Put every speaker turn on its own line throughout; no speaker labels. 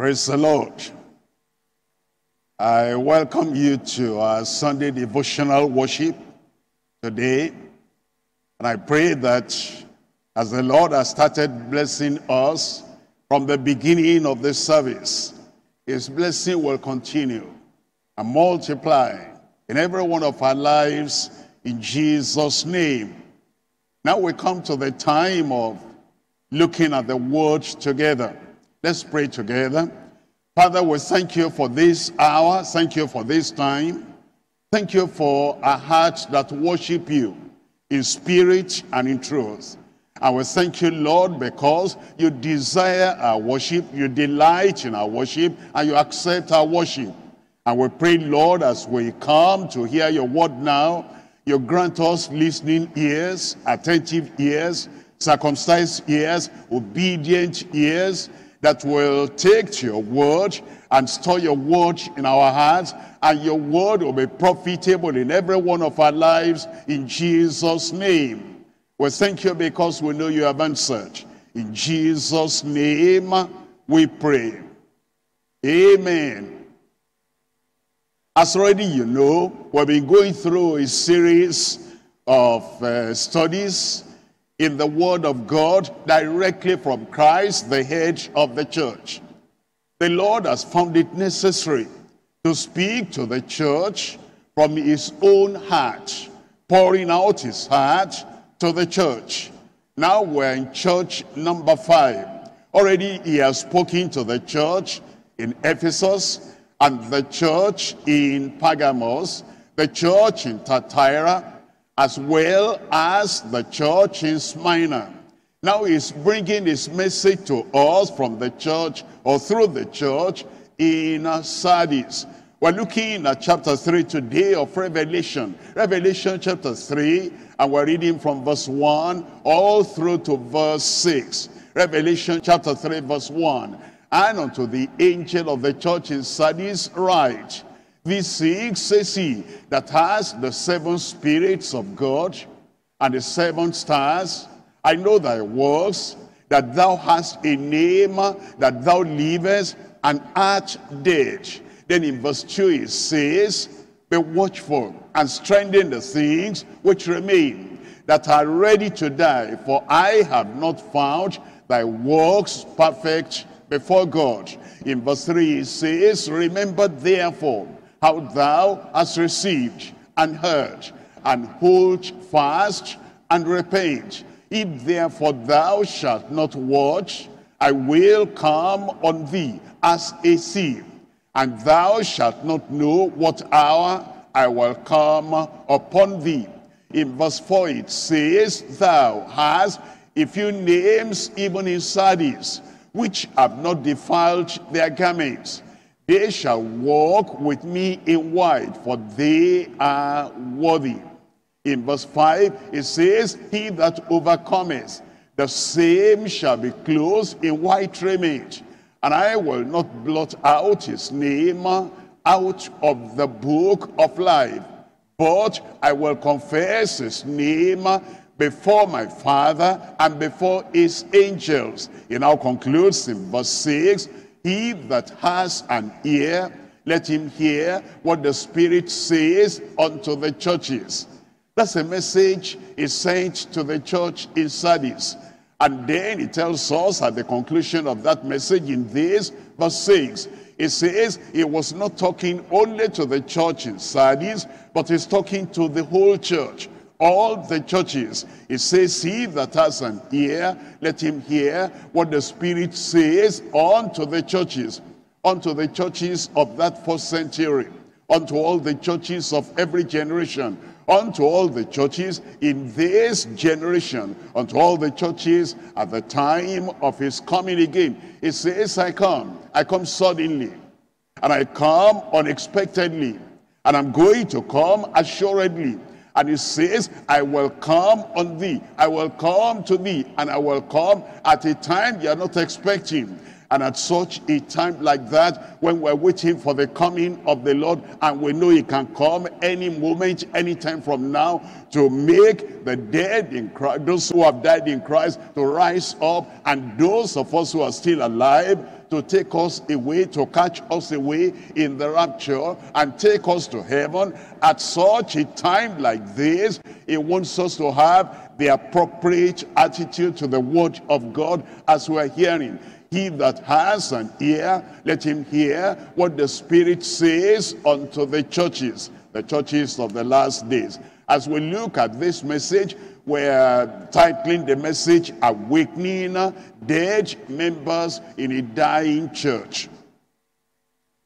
Praise the Lord. I welcome you to our Sunday devotional worship today. And I pray that as the Lord has started blessing us from the beginning of this service, his blessing will continue and multiply in every one of our lives in Jesus' name. Now we come to the time of looking at the word together. Let's pray together. Father, we thank you for this hour. Thank you for this time. Thank you for a heart that worship you in spirit and in truth. And we thank you, Lord, because you desire our worship, you delight in our worship, and you accept our worship. And we pray, Lord, as we come to hear your word now, you grant us listening ears, attentive ears, circumcised ears, obedient ears, that will take to your word and store your word in our hearts, and your word will be profitable in every one of our lives in Jesus' name. We thank you because we know you have answered. In Jesus' name we pray. Amen. As already you know, we've been going through a series of uh, studies in the word of God directly from Christ, the head of the church. The Lord has found it necessary to speak to the church from his own heart, pouring out his heart to the church. Now we're in church number five. Already he has spoken to the church in Ephesus and the church in Pergamos, the church in Thyatira, as well as the church in Smyrna. Now he's bringing his message to us from the church or through the church in Sardis. We're looking at chapter 3 today of Revelation. Revelation chapter 3, and we're reading from verse 1 all through to verse 6. Revelation chapter 3, verse 1. And unto the angel of the church in Sardis write, this six says he that has the seven spirits of God and the seven stars. I know thy works, that thou hast a name, that thou livest and art dead. Then in verse 2 it says, Be watchful and strengthen the things which remain, that are ready to die, for I have not found thy works perfect before God. In verse 3 it says, Remember therefore how thou hast received and heard, and hold fast and repent. If therefore thou shalt not watch, I will come on thee as a thief, and thou shalt not know what hour I will come upon thee. In verse 4 it says, Thou hast a few names even in Sardis, which have not defiled their garments, they shall walk with me in white, for they are worthy. In verse 5, it says, He that overcometh, the same shall be clothed in white raiment, and I will not blot out his name out of the book of life, but I will confess his name before my Father and before his angels. He now concludes in verse 6, he that has an ear, let him hear what the Spirit says unto the churches. That's a message is sent to the church in Sardis. And then he tells us at the conclusion of that message in this, verse 6, it says he was not talking only to the church in Sardis, but he's talking to the whole church all the churches. It says, he that has an ear, let him hear what the Spirit says unto the churches, unto the churches of that first century, unto all the churches of every generation, unto all the churches in this generation, unto all the churches at the time of his coming again. It says, I come, I come suddenly, and I come unexpectedly, and I'm going to come assuredly. And he says, I will come on thee. I will come to thee. And I will come at a time you are not expecting. And at such a time like that, when we're waiting for the coming of the Lord, and we know he can come any moment, any time from now, to make the dead in Christ, those who have died in Christ, to rise up, and those of us who are still alive, to take us away, to catch us away in the rapture and take us to heaven. At such a time like this, he wants us to have the appropriate attitude to the word of God as we're hearing. He that has an ear, let him hear what the Spirit says unto the churches, the churches of the last days. As we look at this message, we're titling the message, Awakening Dead Members in a Dying Church.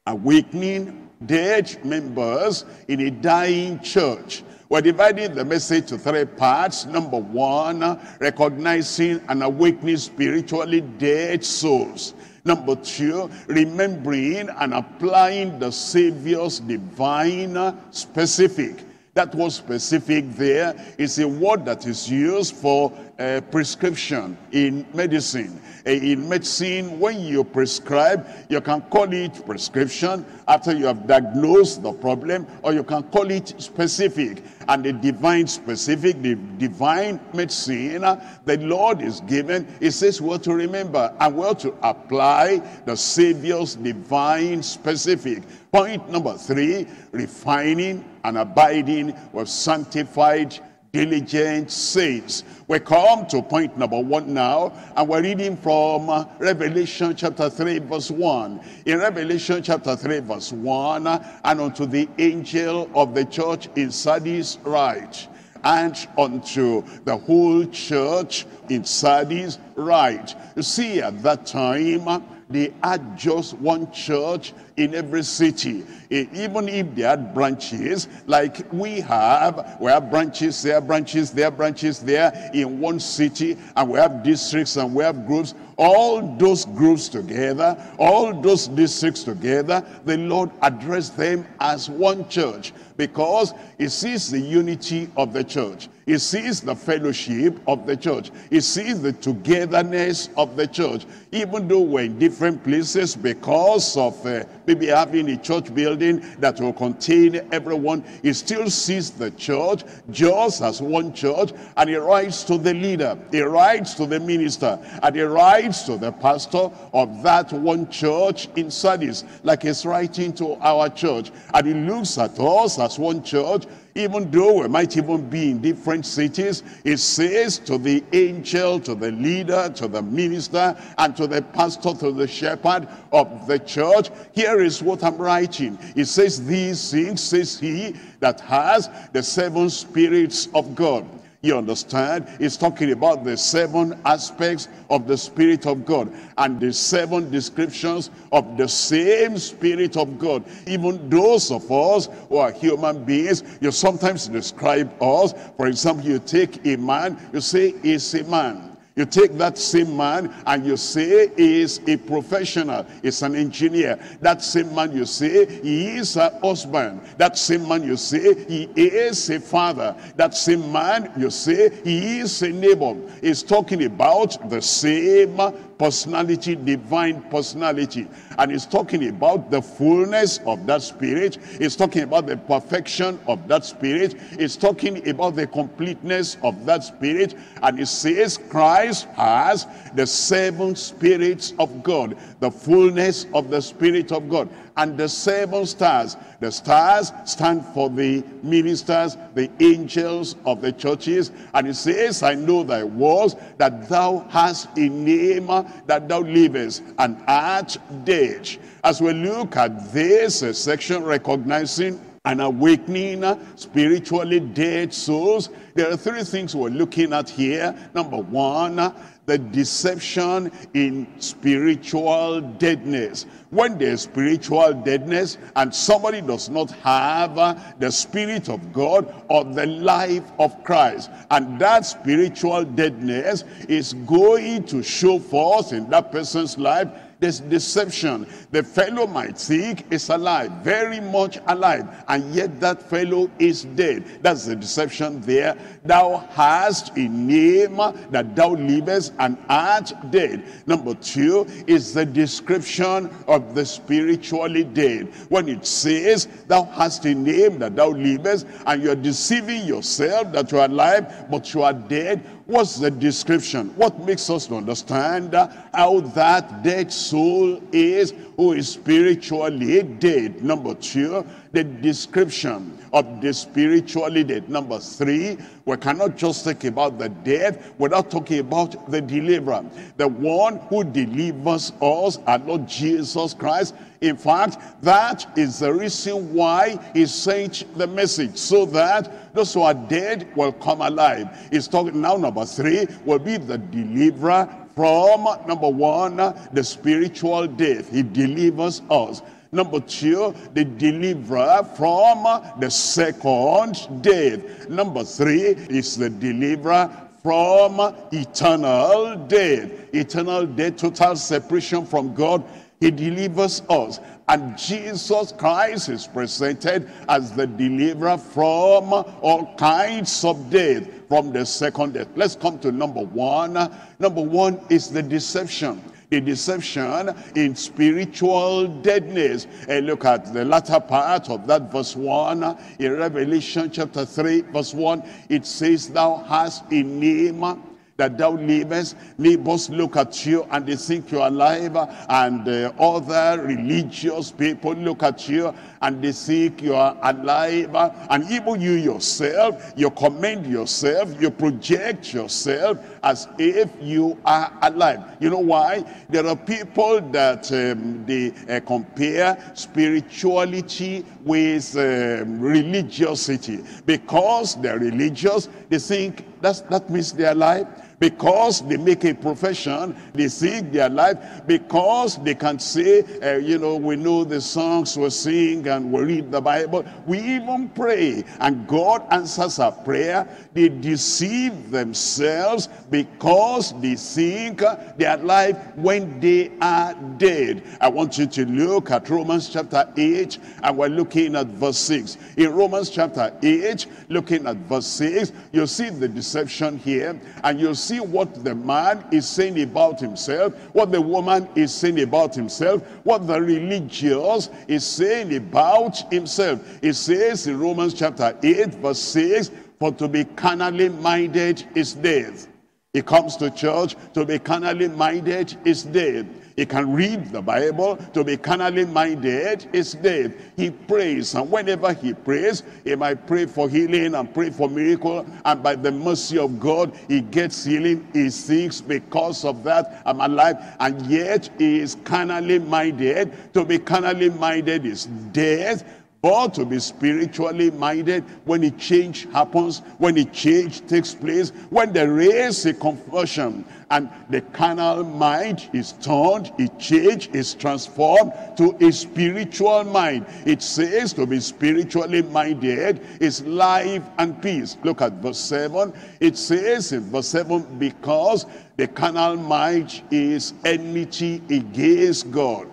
Awakening Dead Members in a Dying Church. We're dividing the message to three parts. Number one, recognizing and awakening spiritually dead souls. Number two, remembering and applying the Savior's divine specific. That word specific there is a word that is used for uh, prescription in medicine. In medicine, when you prescribe, you can call it prescription after you have diagnosed the problem, or you can call it specific. And the divine specific, the divine medicine the Lord is given, it says well to remember and well to apply the Savior's divine specific. Point number three, refining and abiding with sanctified diligent saints. We come to point number one now, and we're reading from uh, Revelation chapter 3, verse 1. In Revelation chapter 3, verse 1, and unto the angel of the church in Sardis write, and unto the whole church in Sardis write. You see, at that time, they had just one church in every city. Even if they had branches, like we have, we have branches there, branches there, branches there in one city, and we have districts and we have groups. All those groups together, all those districts together, the Lord addressed them as one church because he sees the unity of the church. He sees the fellowship of the church. He sees the togetherness of the church. Even though we're in different places because of uh, maybe having a church building that will contain everyone, he still sees the church just as one church and he writes to the leader, he writes to the minister, and he writes to the pastor of that one church in Sardis, like he's writing to our church. And he looks at us as one church even though we might even be in different cities, it says to the angel, to the leader, to the minister, and to the pastor, to the shepherd of the church, here is what I'm writing. It says, these things says he that has the seven spirits of God. You understand? It's talking about the seven aspects of the Spirit of God and the seven descriptions of the same Spirit of God. Even those of us who are human beings, you sometimes describe us. For example, you take a man, you say he's a man. You take that same man and you say he is a professional, he's an engineer. That same man you say he is a husband. That same man you say he is a father. That same man you say he is a neighbor. He's talking about the same personality, divine personality. And he's talking about the fullness of that spirit. He's talking about the perfection of that spirit. He's talking about the completeness of that spirit. And he says Christ has the seven spirits of God, the fullness of the spirit of God and the seven stars. The stars stand for the ministers, the angels of the churches. And it says, I know thy words, that thou hast a name, that thou livest, and art dead. As we look at this section, recognizing and awakening spiritually dead souls, there are three things we're looking at here. Number one, the deception in spiritual deadness. When there's spiritual deadness and somebody does not have uh, the Spirit of God or the life of Christ, and that spiritual deadness is going to show forth in that person's life there's deception. The fellow might think is alive, very much alive, and yet that fellow is dead. That's the deception there. Thou hast a name that thou livest and art dead. Number two is the description of the spiritually dead. When it says, thou hast a name that thou livest, and you're deceiving yourself that you are alive, but you are dead, What's the description? What makes us understand how that dead soul is who is spiritually dead? Number two, the description of the spiritually dead. Number three, we cannot just talk about the dead without talking about the deliverer. The one who delivers us, our Lord Jesus Christ. In fact, that is the reason why he sent the message, so that those who are dead will come alive. He's talking now, number three, will be the deliverer from, number one, the spiritual death. He delivers us. Number two, the deliverer from the second death. Number three is the deliverer from eternal death. Eternal death, total separation from God. He delivers us. And Jesus Christ is presented as the deliverer from all kinds of death, from the second death. Let's come to number one. Number one is the deception a deception in spiritual deadness. And look at the latter part of that verse 1 in Revelation chapter 3 verse 1. It says, Thou hast a name that thou livest. Neighbors look at you and they think you're alive. And uh, other religious people look at you and they think you are alive. And even you yourself, you commend yourself, you project yourself as if you are alive. You know why? There are people that um, they uh, compare spirituality with um, religiosity. Because they're religious, they think that's, that means they're alive because they make a profession, they sing their life, because they can say, uh, you know, we know the songs we sing and we read the Bible, we even pray, and God answers our prayer. They deceive themselves because they think their life when they are dead. I want you to look at Romans chapter 8, and we're looking at verse 6. In Romans chapter 8, looking at verse 6, you see the deception here, and you see what the man is saying about himself, what the woman is saying about himself, what the religious is saying about himself. It says in Romans chapter 8 verse 6, for to be carnally minded is death. He comes to church to be carnally minded is dead. He can read the Bible. To be carnally minded is dead. He prays, and whenever he prays, he might pray for healing and pray for miracle, and by the mercy of God, he gets healing. He thinks because of that, I'm alive, and yet he is carnally minded. To be carnally minded is death but to be spiritually minded when a change happens, when a change takes place, when there is a conversion and the carnal mind is turned, it changed, is transformed to a spiritual mind. It says to be spiritually minded is life and peace. Look at verse 7. It says in verse 7, because the carnal mind is enmity against God.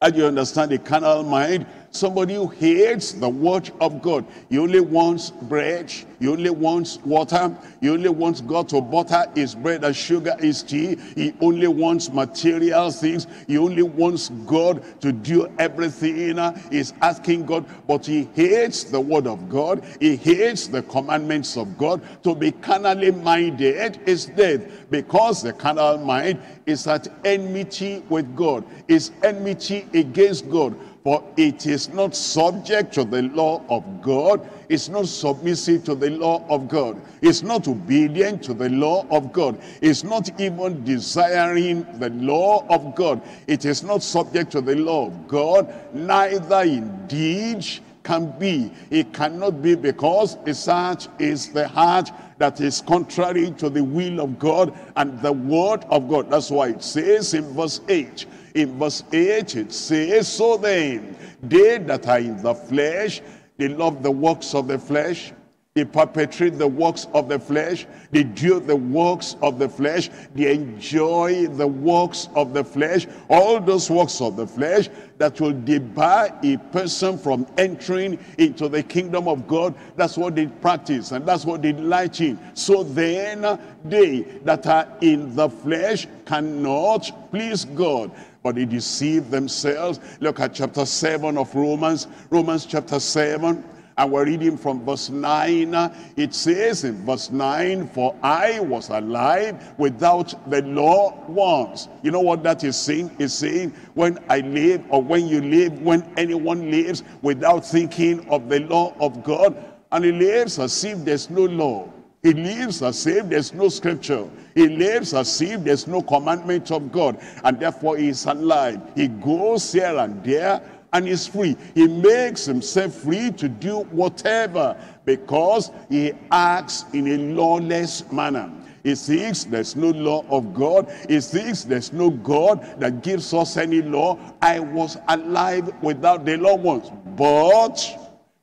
Do you understand the carnal mind? Somebody who hates the word of God. He only wants bread. He only wants water. He only wants God to butter his bread and sugar his tea. He only wants material things. He only wants God to do everything. He's asking God, but he hates the word of God. He hates the commandments of God. To be carnally minded is death because the carnal mind is at enmity with God, is enmity against God. For it is not subject to the law of God. It's not submissive to the law of God. It's not obedient to the law of God. It's not even desiring the law of God. It is not subject to the law of God. Neither indeed can be. It cannot be because such is the heart that is contrary to the will of God and the word of God. That's why it says in verse 8, in verse 8 it says, So then, they that are in the flesh, they love the works of the flesh, They perpetrate the works of the flesh. They do the works of the flesh. They enjoy the works of the flesh. All those works of the flesh that will debar a person from entering into the kingdom of God. That's what they practice and that's what they delight in. So then they that are in the flesh cannot please God but they deceive themselves. Look at chapter 7 of Romans. Romans chapter 7 and we're reading from verse 9. It says in verse 9, For I was alive without the law once. You know what that is saying? It's saying when I live or when you live, when anyone lives without thinking of the law of God, and he lives as if there's no law. He lives as if there's no scripture. He lives as if there's no commandment of God. And therefore he is alive. He goes here and there and is free. He makes himself free to do whatever because he acts in a lawless manner. He thinks there's no law of God. He thinks there's no God that gives us any law. I was alive without the law once. But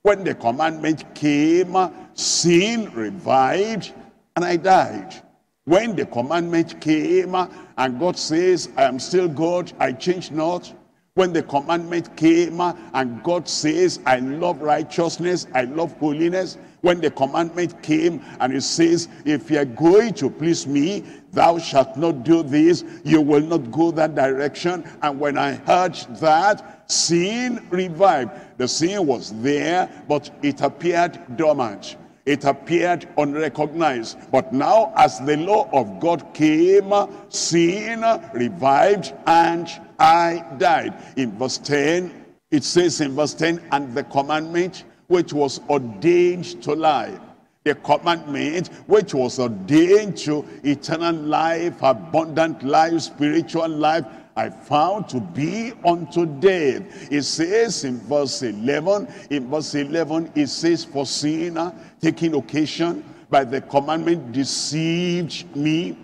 when the commandment came, sin revived and I died. When the commandment came and God says, I am still God, I change not. When the commandment came and God says, I love righteousness, I love holiness. When the commandment came and it says, if you are going to please me, thou shalt not do this, you will not go that direction. And when I heard that, sin revived. The sin was there, but it appeared dormant. It appeared unrecognized. But now as the law of God came, sin revived and I died. In verse 10, it says in verse 10, and the commandment which was ordained to life. The commandment which was ordained to eternal life, abundant life, spiritual life, I found to be unto death. It says in verse 11, in verse 11, it says, For sin, taking occasion by the commandment, deceived me.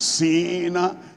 Sin,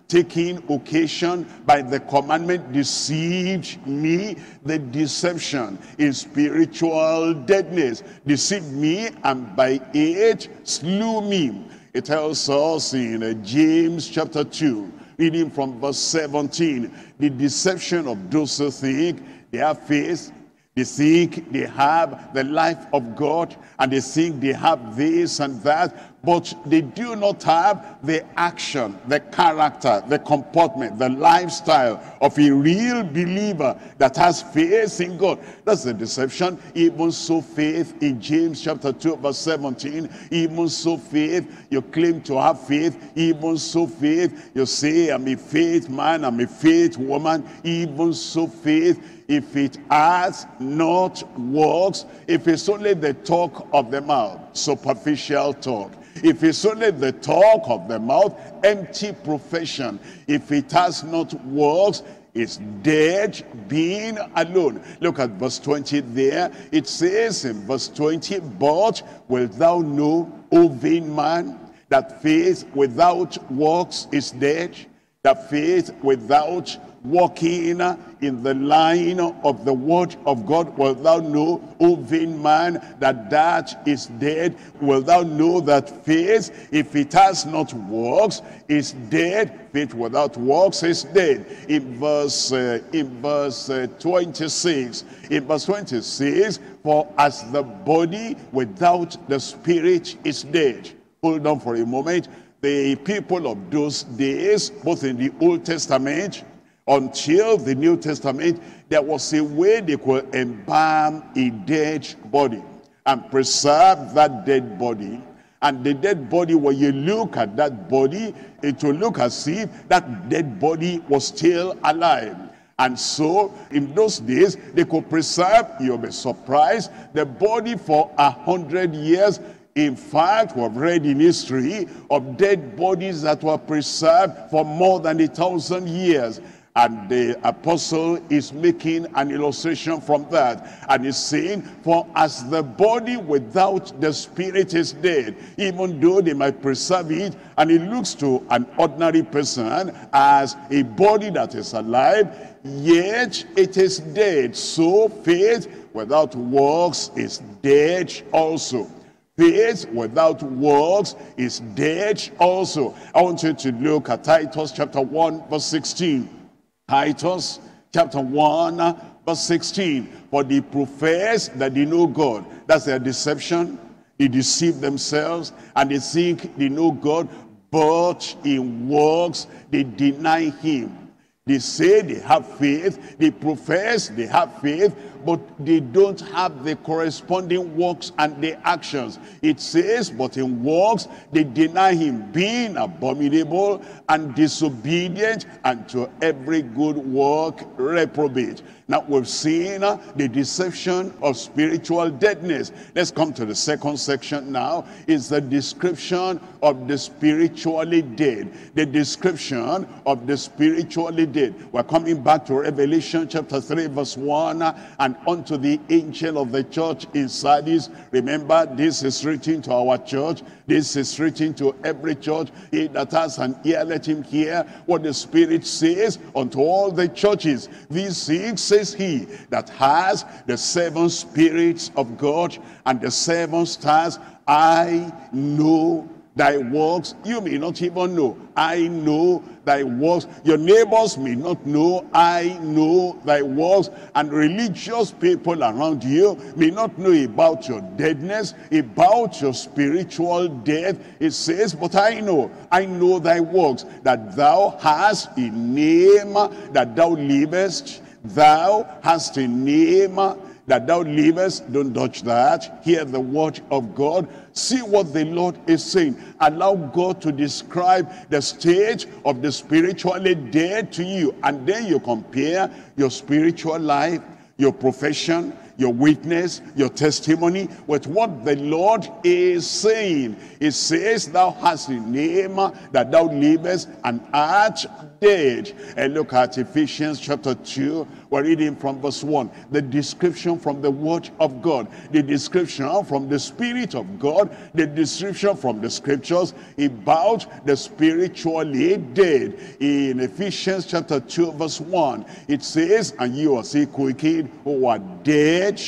taking occasion by the commandment deceived me the deception in spiritual deadness deceived me and by it slew me it tells us in uh, james chapter 2 reading from verse 17 the deception of those who think they have faith they think they have the life of God and they think they have this and that, but they do not have the action, the character, the comportment, the lifestyle of a real believer that has faith in God. That's the deception. Even so faith in James chapter 2 verse 17, even so faith, you claim to have faith, even so faith, you say I'm a faith man, I'm a faith woman, even so faith, if it has not works, if it's only the talk of the mouth, superficial talk, if it's only the talk of the mouth, empty profession, if it has not works, it's dead being alone. Look at verse 20 there. It says in verse 20, But wilt thou know, O vain man, that faith without works is dead? That faith without walking in the line of the word of God, will thou know, O vain man, that that is dead? Will thou know that faith, if it has not works, is dead? Faith without works is dead. In verse, uh, in verse uh, 26, in verse 26, for as the body without the spirit is dead. Hold on for a moment. The people of those days, both in the Old Testament until the New Testament, there was a way they could embalm a dead body and preserve that dead body. And the dead body, when you look at that body, it will look as if that dead body was still alive. And so, in those days, they could preserve, you'll be surprised, the body for a hundred years. In fact, we have read in history of dead bodies that were preserved for more than a thousand years. And the apostle is making an illustration from that. And he's saying, for as the body without the spirit is dead, even though they might preserve it, and it looks to an ordinary person as a body that is alive, yet it is dead. So faith without works is dead also. Faith without works is dead also. I want you to look at Titus chapter 1 verse 16. Titus chapter 1 verse 16. For they profess that they know God. That's their deception. They deceive themselves and they think they know God. But in works they deny him. They say they have faith, they profess they have faith, but they don't have the corresponding works and the actions. It says, but in works they deny him being abominable and disobedient and to every good work reprobate. Now we've seen uh, the deception of spiritual deadness. Let's come to the second section now. Is the description of the spiritually dead. The description of the spiritually dead. We're coming back to Revelation chapter 3 verse 1 uh, and unto the angel of the church in Sardis. Remember this is written to our church. This is written to every church. He that has an ear let him hear what the Spirit says unto all the churches. These things says he that has the seven spirits of God and the seven stars. I know thy works. You may not even know. I know thy works. Your neighbors may not know. I know thy works. And religious people around you may not know about your deadness, about your spiritual death. It says, but I know, I know thy works, that thou hast a name, that thou livest, thou hast a name, that thou livest, don't dodge that. Hear the word of God. See what the Lord is saying. Allow God to describe the stage of the spiritually dead to you. And then you compare your spiritual life, your profession, your witness, your testimony with what the Lord is saying. It says, thou hast a name that thou livest and art dead. And look at Ephesians chapter 2. We're reading from verse 1. The description from the word of God. The description from the spirit of God. The description from the scriptures about the spiritually dead. In Ephesians chapter 2 verse 1. It says, and you are say quickened who are dead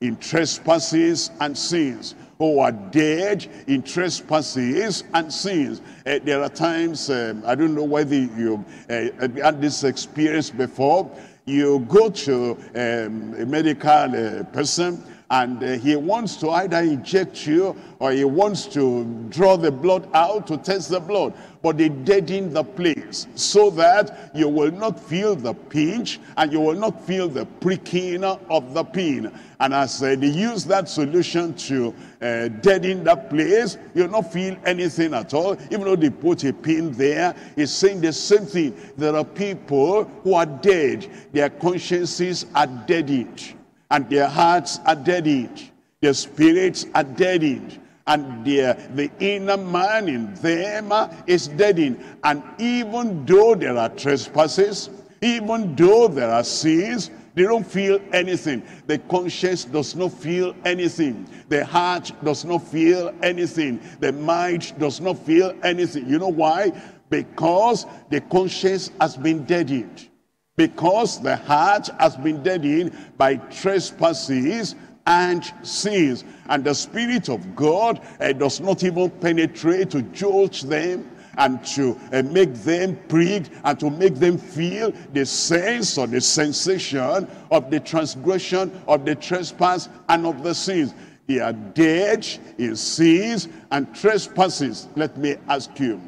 in trespasses and sins who are dead in trespasses and sins. Uh, there are times, um, I don't know whether you uh, had this experience before, you go to um, a medical uh, person and uh, he wants to either inject you or he wants to draw the blood out to test the blood. But they deaden the place so that you will not feel the pinch and you will not feel the pricking of the pin and as uh, they use that solution to uh, deaden that place you'll not feel anything at all. Even though they put a pin there it's saying the same thing. There are people who are dead. Their consciences are deadened and their hearts are deadened. Their spirits are deadened. And their, the inner man in them is deadened. And even though there are trespasses, even though there are sins, they don't feel anything. The conscience does not feel anything. The heart does not feel anything. The mind does not feel anything. You know why? Because the conscience has been deadened because the heart has been deadened by trespasses and sins. And the Spirit of God uh, does not even penetrate to judge them and to uh, make them prick and to make them feel the sense or the sensation of the transgression, of the trespass, and of the sins. They are dead in sins and trespasses. Let me ask you,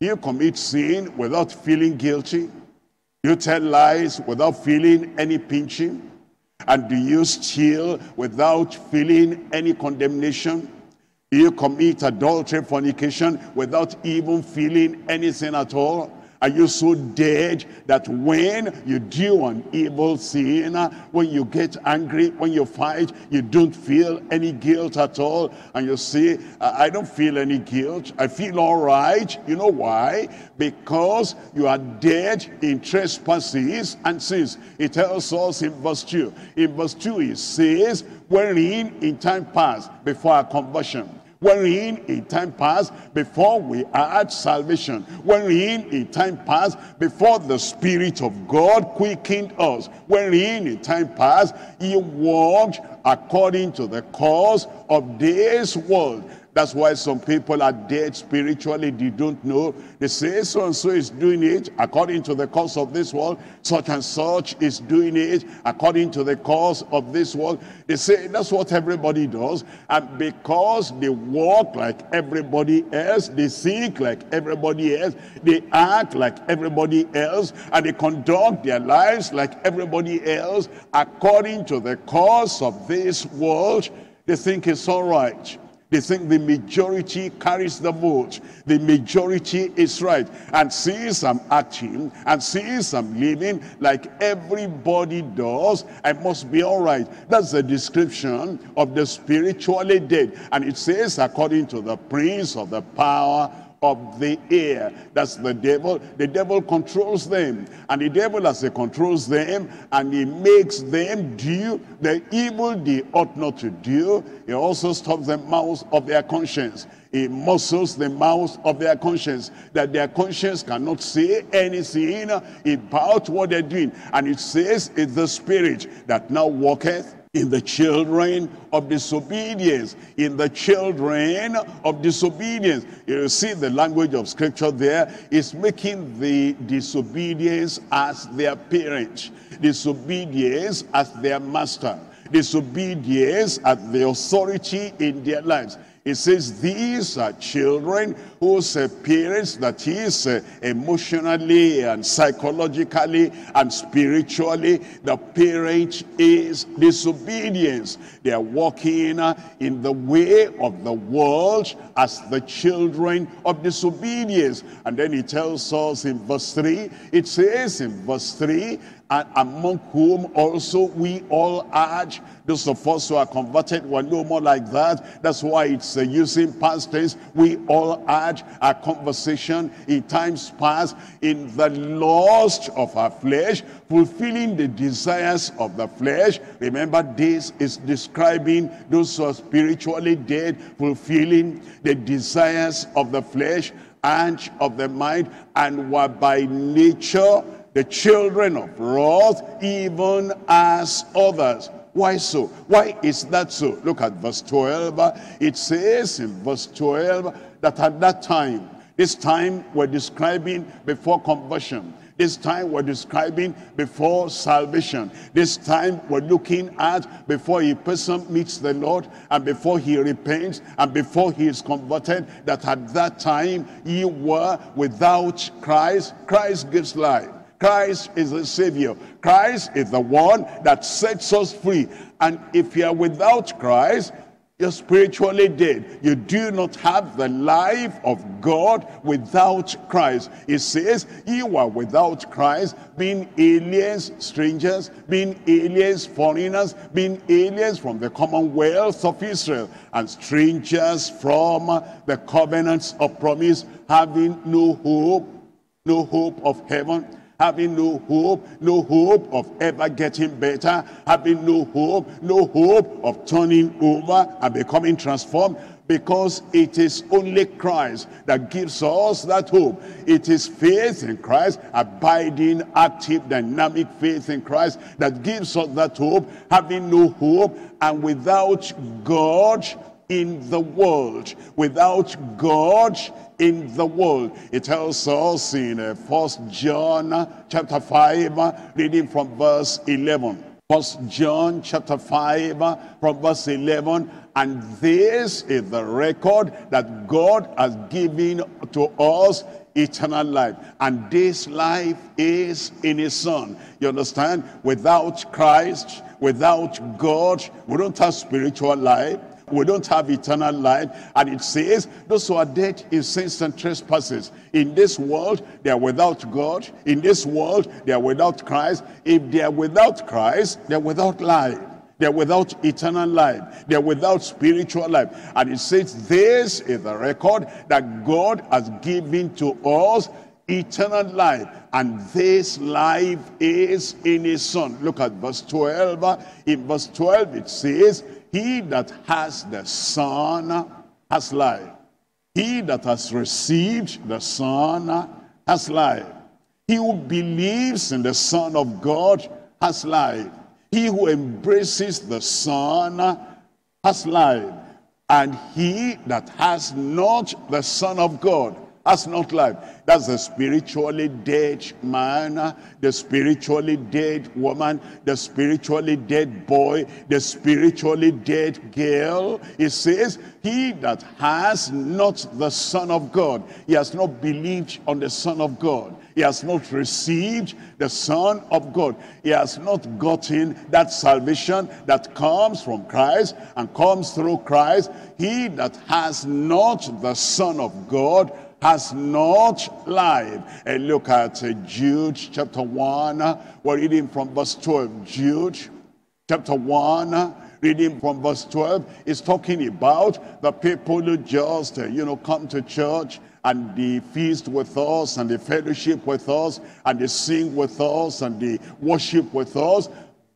you commit sin without feeling guilty? You tell lies without feeling any pinching? And do you steal without feeling any condemnation? Do you commit adultery, fornication without even feeling anything at all? Are you so dead that when you do an evil sin, when you get angry, when you fight, you don't feel any guilt at all? And you say, I don't feel any guilt. I feel all right. You know why? Because you are dead in trespasses and sins. It tells us in verse 2. In verse 2 it says, wherein in time past, before our conversion, wherein in a time past before we had salvation. Wherein in a time past before the spirit of god quickened us. Wherein in a time past he walked according to the course of this world That's why some people are dead spiritually. They don't know. They say so-and-so is doing it according to the course of this world. Such and such is doing it according to the course of this world. They say that's what everybody does. And because they walk like everybody else, they think like everybody else, they act like everybody else, and they conduct their lives like everybody else according to the course of this world, they think it's all right. They think the majority carries the vote. The majority is right. And since I'm acting and since I'm living like everybody does, I must be all right. That's the description of the spiritually dead. And it says, according to the prince of the power of the air. That's the devil. The devil controls them. And the devil, as he controls them, and he makes them do the evil they ought not to do, he also stops the mouths of their conscience. He muscles the mouths of their conscience, that their conscience cannot say anything about what they're doing. And it says, it's the spirit that now walketh in the children of disobedience in the children of disobedience. You see the language of scripture there is making the disobedience as their parent disobedience as their master disobedience as the authority in their lives it says these are children whose parents, that is uh, emotionally and psychologically and spiritually, the parent is disobedience. They are walking uh, in the way of the world as the children of disobedience. And then he tells us in verse 3, it says in verse 3, and among whom also we all are. Those of us who are converted were no more like that. That's why it's uh, using past tense. We all had a conversation in times past in the lust of our flesh, fulfilling the desires of the flesh. Remember, this is describing those who are spiritually dead, fulfilling the desires of the flesh and of the mind, and were by nature the children of wrath, even as others. Why so? Why is that so? Look at verse 12. It says in verse 12 that at that time, this time we're describing before conversion. This time we're describing before salvation. This time we're looking at before a person meets the Lord and before he repents and before he is converted, that at that time you were without Christ. Christ gives life. Christ is the Savior. Christ is the one that sets us free. And if you are without Christ, you're spiritually dead. You do not have the life of God without Christ. It says, you are without Christ, being aliens, strangers, being aliens, foreigners, being aliens from the commonwealth of Israel, and strangers from the covenants of promise, having no hope, no hope of heaven, having no hope, no hope of ever getting better, having no hope, no hope of turning over and becoming transformed. Because it is only Christ that gives us that hope. It is faith in Christ, abiding, active, dynamic faith in Christ that gives us that hope, having no hope and without God in the world. Without God in the world. It tells us in uh, First John chapter 5, reading from verse 11. First John chapter 5 from verse 11 and this is the record that God has given to us eternal life and this life is in his son you understand without Christ without God we don't have spiritual life we don't have eternal life. And it says, those who are dead in sins and trespasses. In this world, they are without God. In this world, they are without Christ. If they are without Christ, they are without life. They're without eternal life. They're without spiritual life. And it says this is the record that God has given to us eternal life. And this life is in his son. Look at verse 12. In verse 12 it says, he that has the Son has life. He that has received the Son has life. He who believes in the Son of God has life. He who embraces the Son has life. And he that has not the Son of God has not life. That's the spiritually dead man, the spiritually dead woman, the spiritually dead boy, the spiritually dead girl. It says, he that has not the Son of God, he has not believed on the Son of God. He has not received the Son of God. He has not gotten that salvation that comes from Christ and comes through Christ. He that has not the Son of God has not life. And look at uh, Jude chapter 1. We're reading from verse 12. Jude chapter 1 reading from verse 12 is talking about the people who just, uh, you know, come to church and they feast with us and they fellowship with us and they sing with us and they worship with us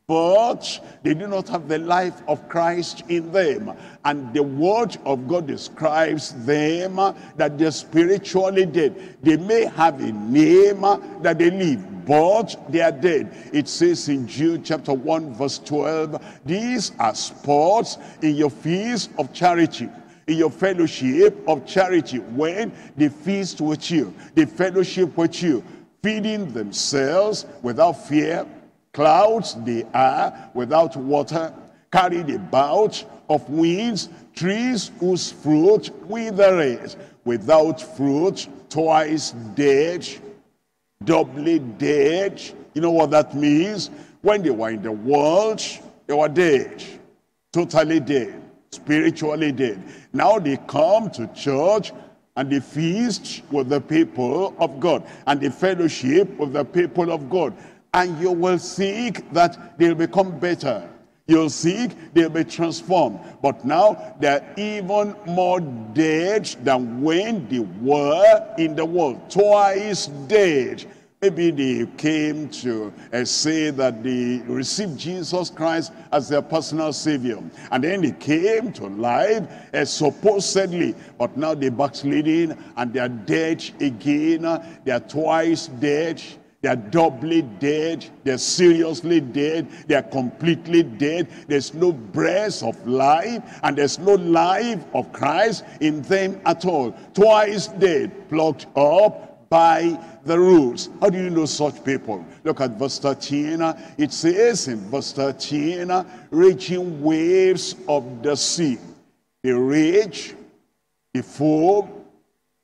but they do not have the life of Christ in them. And the word of God describes them that they're spiritually dead. They may have a name that they live, but they are dead. It says in Jude chapter 1 verse 12, these are spots in your feast of charity in your fellowship of charity when they feast with you, they fellowship with you, feeding themselves without fear Clouds they are without water, carried about of winds, trees whose fruit withereth, without fruit, twice dead, doubly dead. You know what that means? When they were in the world, they were dead, totally dead, spiritually dead. Now they come to church and they feast with the people of God and they fellowship with the people of God and you will seek that they'll become better. You'll seek, they'll be transformed. But now they're even more dead than when they were in the world. Twice dead. Maybe they came to uh, say that they received Jesus Christ as their personal savior. And then they came to life uh, supposedly. But now they're backsliding and they're dead again. They are twice dead. They're doubly dead. They're seriously dead. They're completely dead. There's no breath of life and there's no life of Christ in them at all. Twice dead, plucked up by the rules. How do you know such people? Look at verse 13. It says in verse 13, raging waves of the sea. They rage, they foam,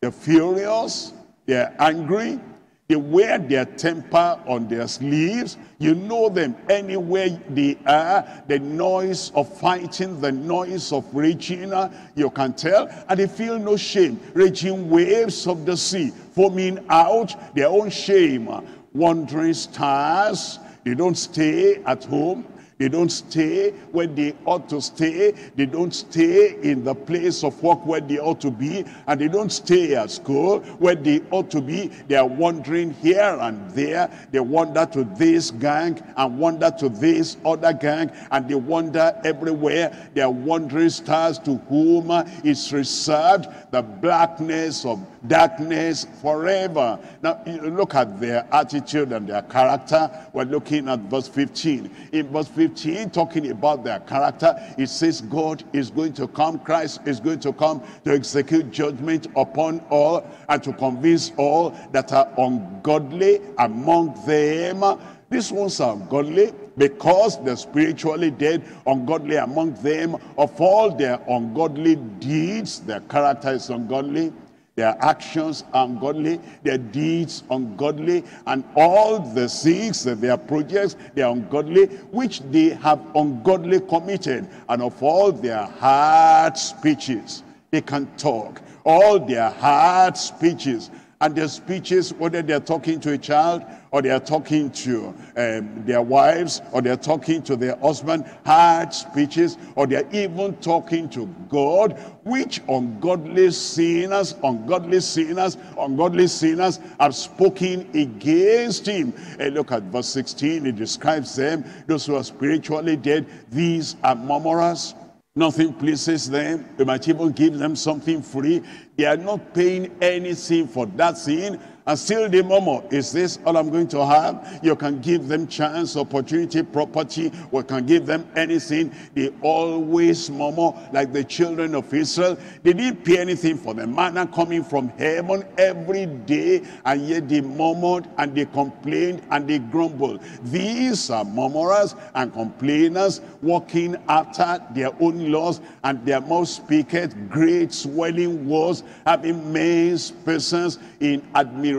they're furious, they're angry, they wear their temper on their sleeves. You know them anywhere they are. The noise of fighting, the noise of raging, uh, you can tell. And they feel no shame. Raging waves of the sea, foaming out their own shame. Wandering stars, they don't stay at home. They don't stay where they ought to stay. They don't stay in the place of work where they ought to be. And they don't stay at school where they ought to be. They are wandering here and there. They wander to this gang and wander to this other gang. And they wander everywhere. They are wandering stars to whom is reserved the blackness of darkness forever. Now, look at their attitude and their character. We're looking at verse 15. In verse 15, talking about their character, it says God is going to come, Christ is going to come to execute judgment upon all and to convince all that are ungodly among them. These ones are godly because they're spiritually dead, ungodly among them. Of all their ungodly deeds, their character is ungodly their actions ungodly, their deeds ungodly, and all the sins, their projects, they are ungodly, which they have ungodly committed, and of all their hard speeches, they can talk. All their hard speeches, and their speeches, whether they're talking to a child or they're talking to um, their wives or they're talking to their husband, hard speeches, or they're even talking to God, which ungodly sinners, ungodly sinners, ungodly sinners have spoken against him. And look at verse 16, it describes them, those who are spiritually dead, these are murmurers, Nothing pleases them. We might even give them something free. They are not paying anything for that sin and still the murmur, is this all I'm going to have? You can give them chance, opportunity, property, We can give them anything. They always murmur like the children of Israel. They didn't pay anything for the manna coming from heaven every day, and yet they murmured and they complained and they grumbled. These are murmurers and complainers walking after their own laws, and their mouth speaketh great swelling words, having men's persons in admiration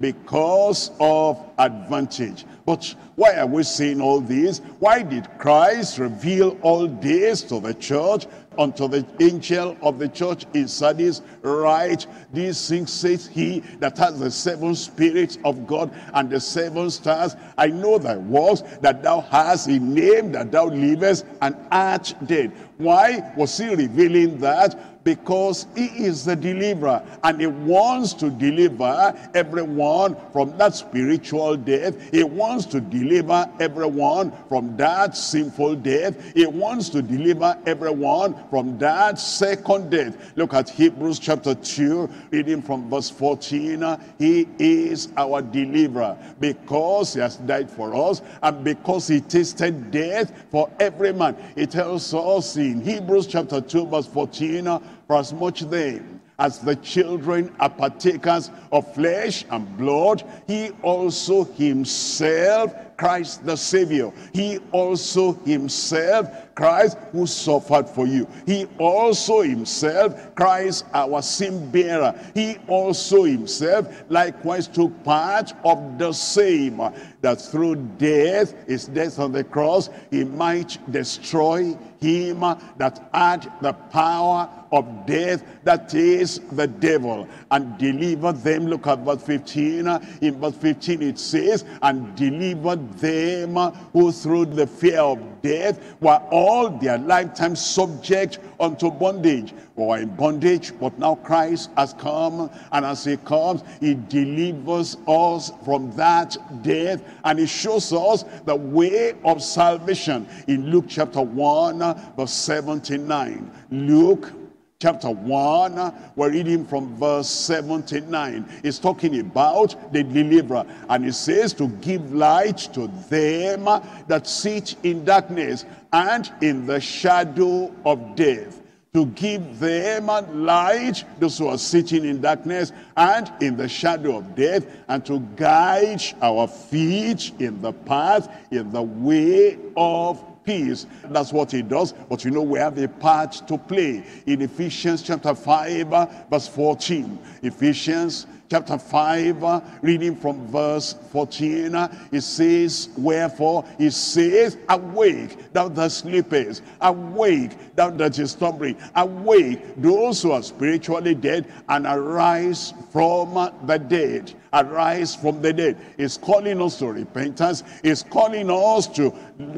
because of advantage. But why are we saying all this? Why did Christ reveal all this to the church, unto the angel of the church in Sardis? Right, these things says he that has the seven spirits of God and the seven stars. I know thy works, that thou hast a name, that thou livest and art dead. Why was he revealing that? Because he is the deliverer and he wants to deliver everyone from that spiritual death. He wants to deliver everyone from that sinful death. He wants to deliver everyone from that second death. Look at Hebrews chapter 2, reading from verse 14. He is our deliverer because he has died for us and because he tasted death for every man. It tells us in Hebrews chapter 2 verse 14, for as much then as the children are partakers of flesh and blood, he also himself, Christ the Savior, he also himself Christ who suffered for you. He also himself, Christ our sin bearer, he also himself likewise took part of the same, that through death, his death on the cross, he might destroy him that had the power of death, that is the devil, and deliver them. Look at verse 15. In verse 15 it says, and delivered them who through the fear of death were all their lifetime subject unto bondage. We were in bondage, but now Christ has come, and as he comes, he delivers us from that death, and he shows us the way of salvation. In Luke chapter 1, verse 79. Luke chapter 1 we're reading from verse 79 it's talking about the deliverer and it says to give light to them that sit in darkness and in the shadow of death. To give them light those who are sitting in darkness and in the shadow of death and to guide our feet in the path in the way of peace. That's what he does. But you know, we have a part to play in Ephesians chapter 5, uh, verse 14. Ephesians chapter 5, uh, reading from verse 14, uh, it says, Wherefore, he says, Awake, thou that sleepest, awake, thou that is slumbering, awake, those who are spiritually dead, and arise from the dead. Arise from the dead. Is calling us to repentance. Is calling us to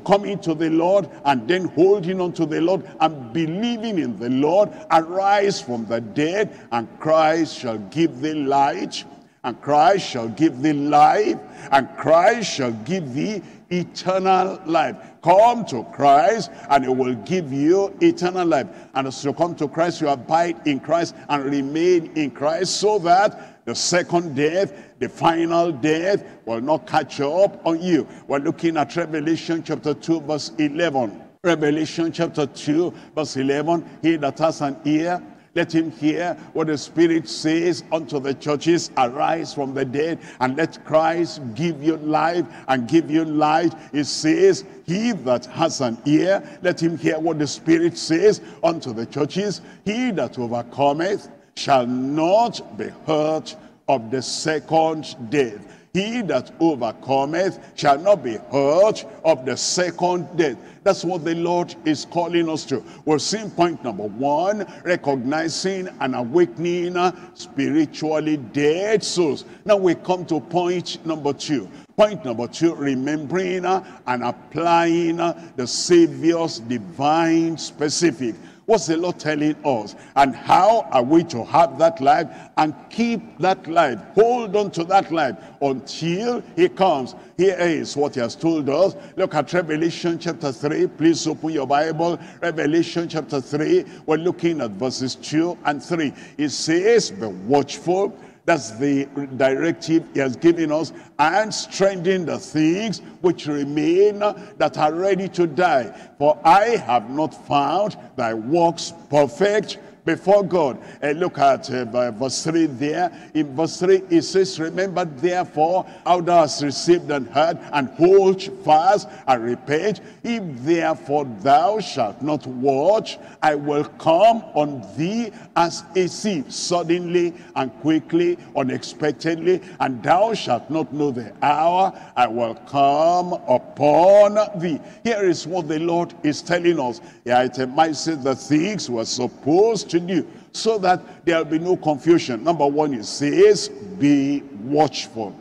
come into the Lord and then holding on to the Lord and believing in the Lord. Arise from the dead, and Christ shall give thee light and Christ shall give thee life, and Christ shall give thee eternal life. Come to Christ, and he will give you eternal life. And as you come to Christ, you abide in Christ and remain in Christ, so that the second death, the final death, will not catch up on you. We're looking at Revelation chapter 2, verse 11. Revelation chapter 2, verse 11. He that has an ear, let him hear what the Spirit says unto the churches. Arise from the dead and let Christ give you life and give you light. It says, he that has an ear, let him hear what the Spirit says unto the churches. He that overcometh shall not be hurt of the second death. He that overcometh shall not be hurt of the second death. That's what the Lord is calling us to. We're seeing point number one, recognizing and awakening spiritually dead souls. Now we come to point number two. Point number two, remembering and applying the Savior's divine specific What's the Lord telling us? And how are we to have that life and keep that life? Hold on to that life until he comes. Here is what he has told us. Look at Revelation chapter 3. Please open your Bible. Revelation chapter 3. We're looking at verses 2 and 3. It says, Be watchful That's the directive he has given us. And strengthen the things which remain that are ready to die. For I have not found thy works perfect before God. And look at uh, verse 3 there. In verse 3 it says, Remember therefore how thou hast received and heard, and hold fast and repent. If therefore thou shalt not watch, I will come on thee as a thief, suddenly and quickly, unexpectedly, and thou shalt not know the hour I will come upon thee. Here is what the Lord is telling us. Yeah, it might say the things were supposed to you so that there'll be no confusion. Number one, it says, be watchful.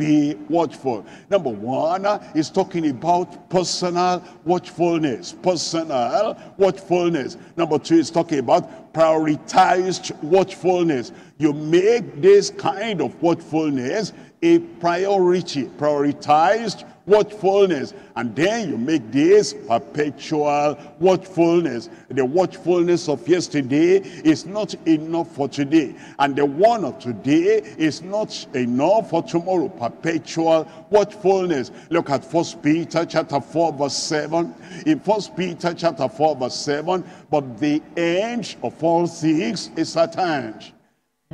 Be watchful. Number one uh, is talking about personal watchfulness. Personal watchfulness. Number two is talking about prioritized watchfulness. You make this kind of watchfulness a priority. Prioritized watchfulness. And then you make this perpetual watchfulness. The watchfulness of yesterday is not enough for today. And the one of today is not enough for tomorrow. Perpetual watchfulness. Look at First Peter chapter 4 verse 7. In First Peter chapter 4 verse 7, but the end of all things is at hand.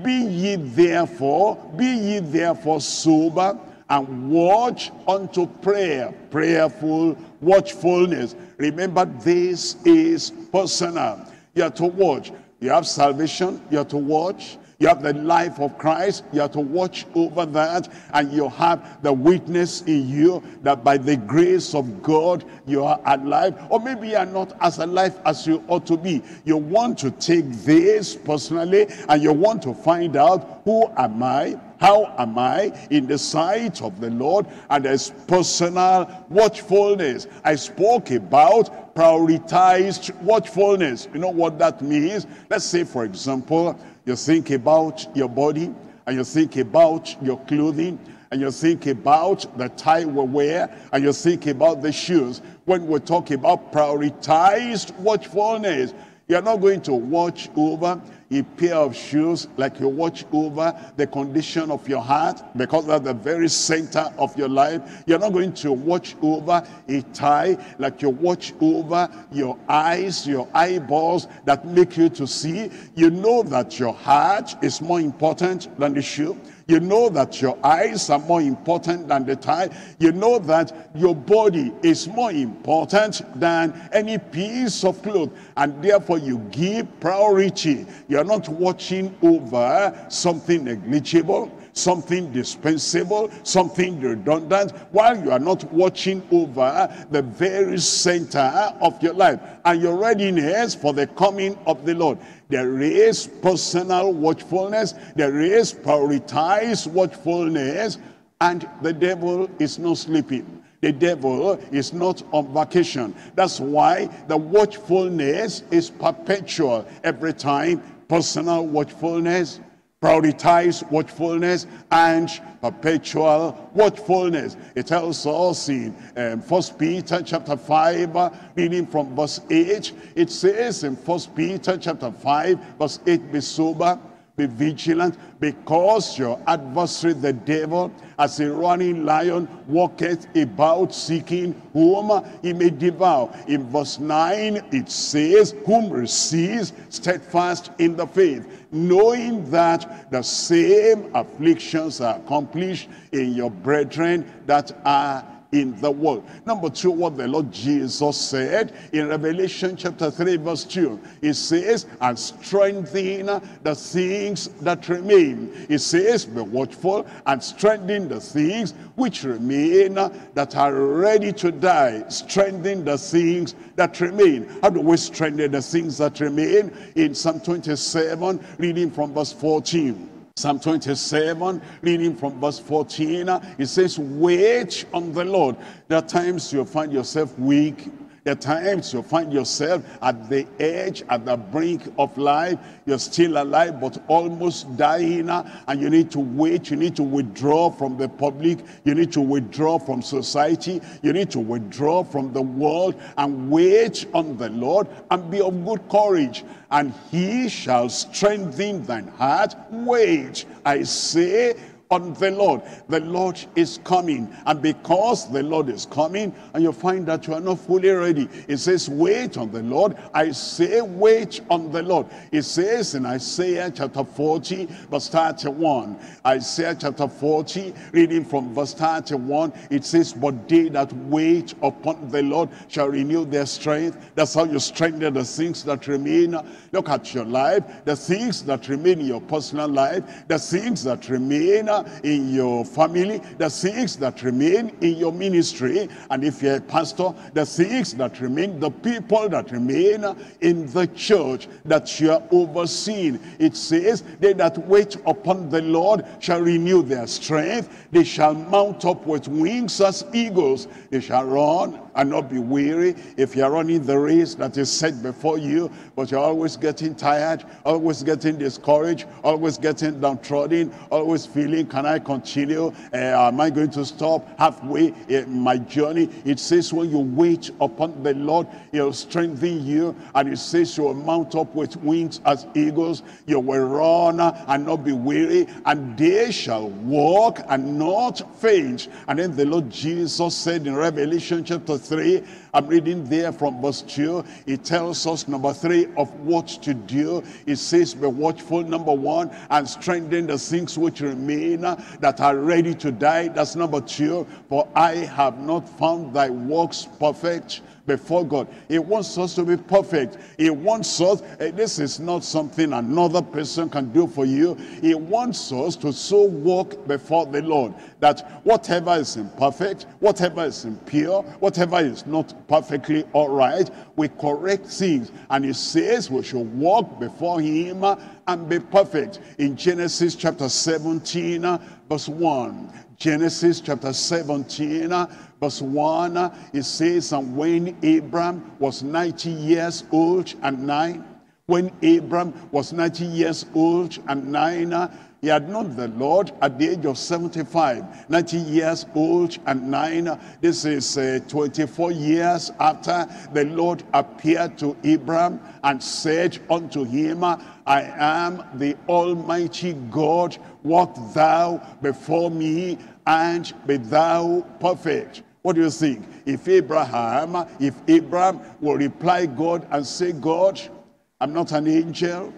Be ye therefore, be ye therefore sober, and watch unto prayer, prayerful watchfulness. Remember, this is personal. You have to watch. You have salvation, you have to watch. You have the life of Christ. You have to watch over that. And you have the witness in you that by the grace of God, you are alive. Or maybe you are not as alive as you ought to be. You want to take this personally and you want to find out who am I? How am I in the sight of the Lord? And there's personal watchfulness. I spoke about prioritized watchfulness. You know what that means? Let's say, for example, you think about your body and you think about your clothing and you think about the tie we wear and you think about the shoes. When we talk about prioritized watchfulness, you're not going to watch over a pair of shoes like you watch over the condition of your heart because that's the very center of your life. You're not going to watch over a tie like you watch over your eyes, your eyeballs that make you to see. You know that your heart is more important than the shoe. You know that your eyes are more important than the tie. You know that your body is more important than any piece of cloth. And therefore you give priority. You're not watching over something negligible something dispensable, something redundant, while you are not watching over the very center of your life and your readiness for the coming of the Lord. There is personal watchfulness. There is prioritized watchfulness. And the devil is not sleeping. The devil is not on vacation. That's why the watchfulness is perpetual. Every time, personal watchfulness, prioritize watchfulness and perpetual watchfulness. It tells us in um, First Peter chapter 5, uh, reading from verse 8, it says in First Peter chapter 5, verse 8, be sober, be vigilant, because your adversary, the devil, as a running lion, walketh about seeking whom he may devour. In verse 9, it says, whom receives steadfast in the faith, knowing that the same afflictions are accomplished in your brethren that are in the world. Number two, what the Lord Jesus said in Revelation chapter 3 verse 2. He says, and strengthen the things that remain. He says, be watchful and strengthen the things which remain that are ready to die. Strengthen the things that remain. How do we strengthen the things that remain? In Psalm 27, reading from verse 14. Psalm 27, reading from verse 14, it says, wait on the Lord. There are times you find yourself weak. There times you find yourself at the edge, at the brink of life. You're still alive, but almost dying. And you need to wait. You need to withdraw from the public. You need to withdraw from society. You need to withdraw from the world and wait on the Lord and be of good courage. And he shall strengthen thine heart. Wait, I say, on the Lord. The Lord is coming. And because the Lord is coming, and you find that you are not fully ready, it says, wait on the Lord. I say, wait on the Lord. It says in Isaiah chapter 40, verse 31. Isaiah chapter 40, reading from verse 31, it says, but they that wait upon the Lord shall renew their strength. That's how you strengthen the things that remain. Look at your life, the things that remain in your personal life, the things that remain in your family, the things that remain in your ministry, and if you're a pastor, the things that remain, the people that remain in the church that you are overseeing. It says, they that wait upon the Lord shall renew their strength. They shall mount up with wings as eagles. They shall run and not be weary. If you're running the race that is set before you, but you're always getting tired, always getting discouraged, always getting downtrodden, always feeling, can I continue? Uh, am I going to stop halfway in my journey? It says when you wait upon the Lord, he'll strengthen you. And it says you will mount up with wings as eagles. You will run and not be weary. And they shall walk and not faint. And then the Lord Jesus said in Revelation chapter 3, I'm reading there from verse 2. It tells us, number three, of what to do. It says, be watchful, number one, and strengthen the things which remain that are ready to die. That's number two. For I have not found thy works perfect before God. He wants us to be perfect. He wants us, uh, this is not something another person can do for you. He wants us to so walk before the Lord that whatever is imperfect, whatever is impure, whatever is not perfectly all right, we correct things. And he says we should walk before him uh, and be perfect. In Genesis chapter 17, uh, verse 1. Genesis chapter 17, uh, verse 1, it says, And when Abram was 90 years old and nine, when Abram was 90 years old and nine, he had known the Lord at the age of 75, 90 years old and nine. This is uh, 24 years after the Lord appeared to Abram and said unto him, I am the Almighty God, walk thou before me and be thou perfect. What do you think? If Abraham, if Abraham will reply God and say, God, I'm not an angel.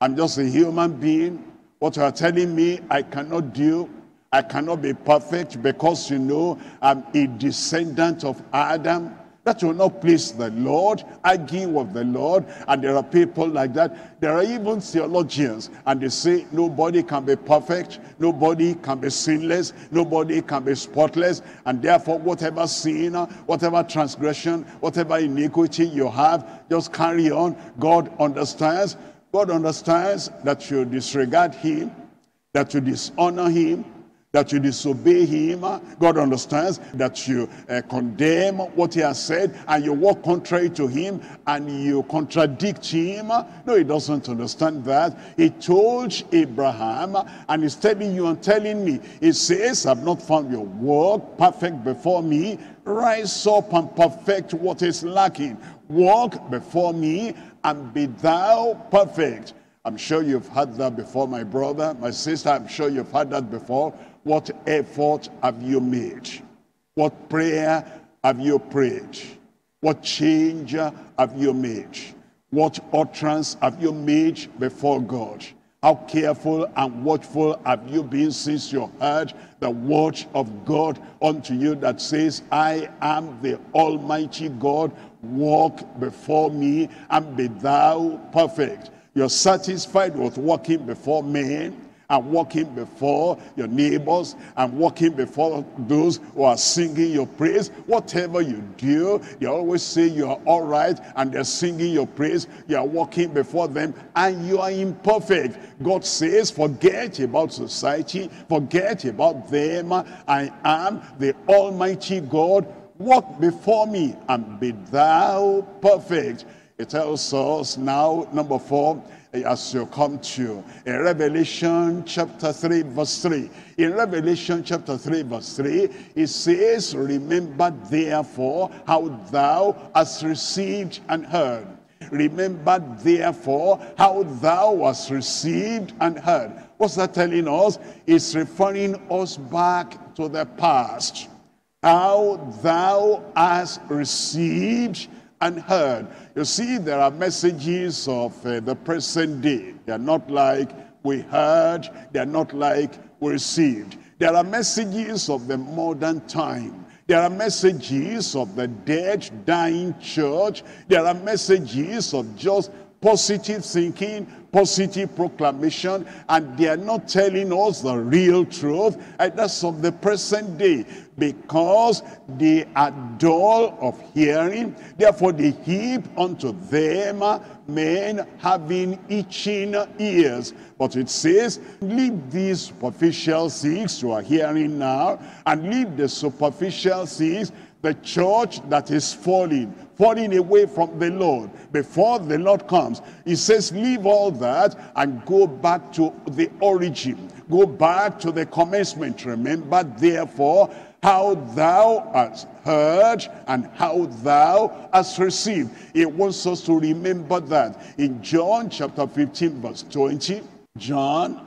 I'm just a human being. What you are telling me, I cannot do. I cannot be perfect because you know I'm a descendant of Adam. That will not please the Lord, argue with the Lord. And there are people like that. There are even theologians, and they say nobody can be perfect, nobody can be sinless, nobody can be spotless. And therefore, whatever sin, whatever transgression, whatever iniquity you have, just carry on. God understands. God understands that you disregard him, that you dishonor him, that you disobey him. God understands that you uh, condemn what he has said and you walk contrary to him and you contradict him. No, he doesn't understand that. He told Abraham and he's telling you and telling me, he says, I've not found your work perfect before me. Rise up and perfect what is lacking. Walk before me and be thou perfect. I'm sure you've had that before, my brother, my sister. I'm sure you've had that before. What effort have you made? What prayer have you prayed? What change have you made? What utterance have you made before God? How careful and watchful have you been since you heard the word of God unto you that says, I am the Almighty God, walk before me and be thou perfect. You're satisfied with walking before men and walking before your neighbors and walking before those who are singing your praise. Whatever you do, they always say you are all right and they're singing your praise. You are walking before them and you are imperfect. God says, forget about society, forget about them. I am the Almighty God walk before me and be thou perfect. It tells us now, number four, as you come to in Revelation chapter 3 verse 3. In Revelation chapter 3 verse 3, it says, Remember therefore how thou hast received and heard. Remember therefore how thou hast received and heard. What's that telling us? It's referring us back to the past. How thou hast received and heard. You see, there are messages of uh, the present day. They are not like we heard. They are not like we received. There are messages of the modern time. There are messages of the dead, dying church. There are messages of just positive thinking, positive proclamation, and they are not telling us the real truth. And that's of the present day because they are dull of hearing. Therefore they heap unto them men having itching ears. But it says, leave these superficial things you are hearing now, and leave the superficial things the church that is falling, falling away from the Lord before the Lord comes. He says, leave all that and go back to the origin. Go back to the commencement. Remember, therefore, how thou hast heard and how thou hast received. It wants us to remember that. In John chapter 15 verse 20, John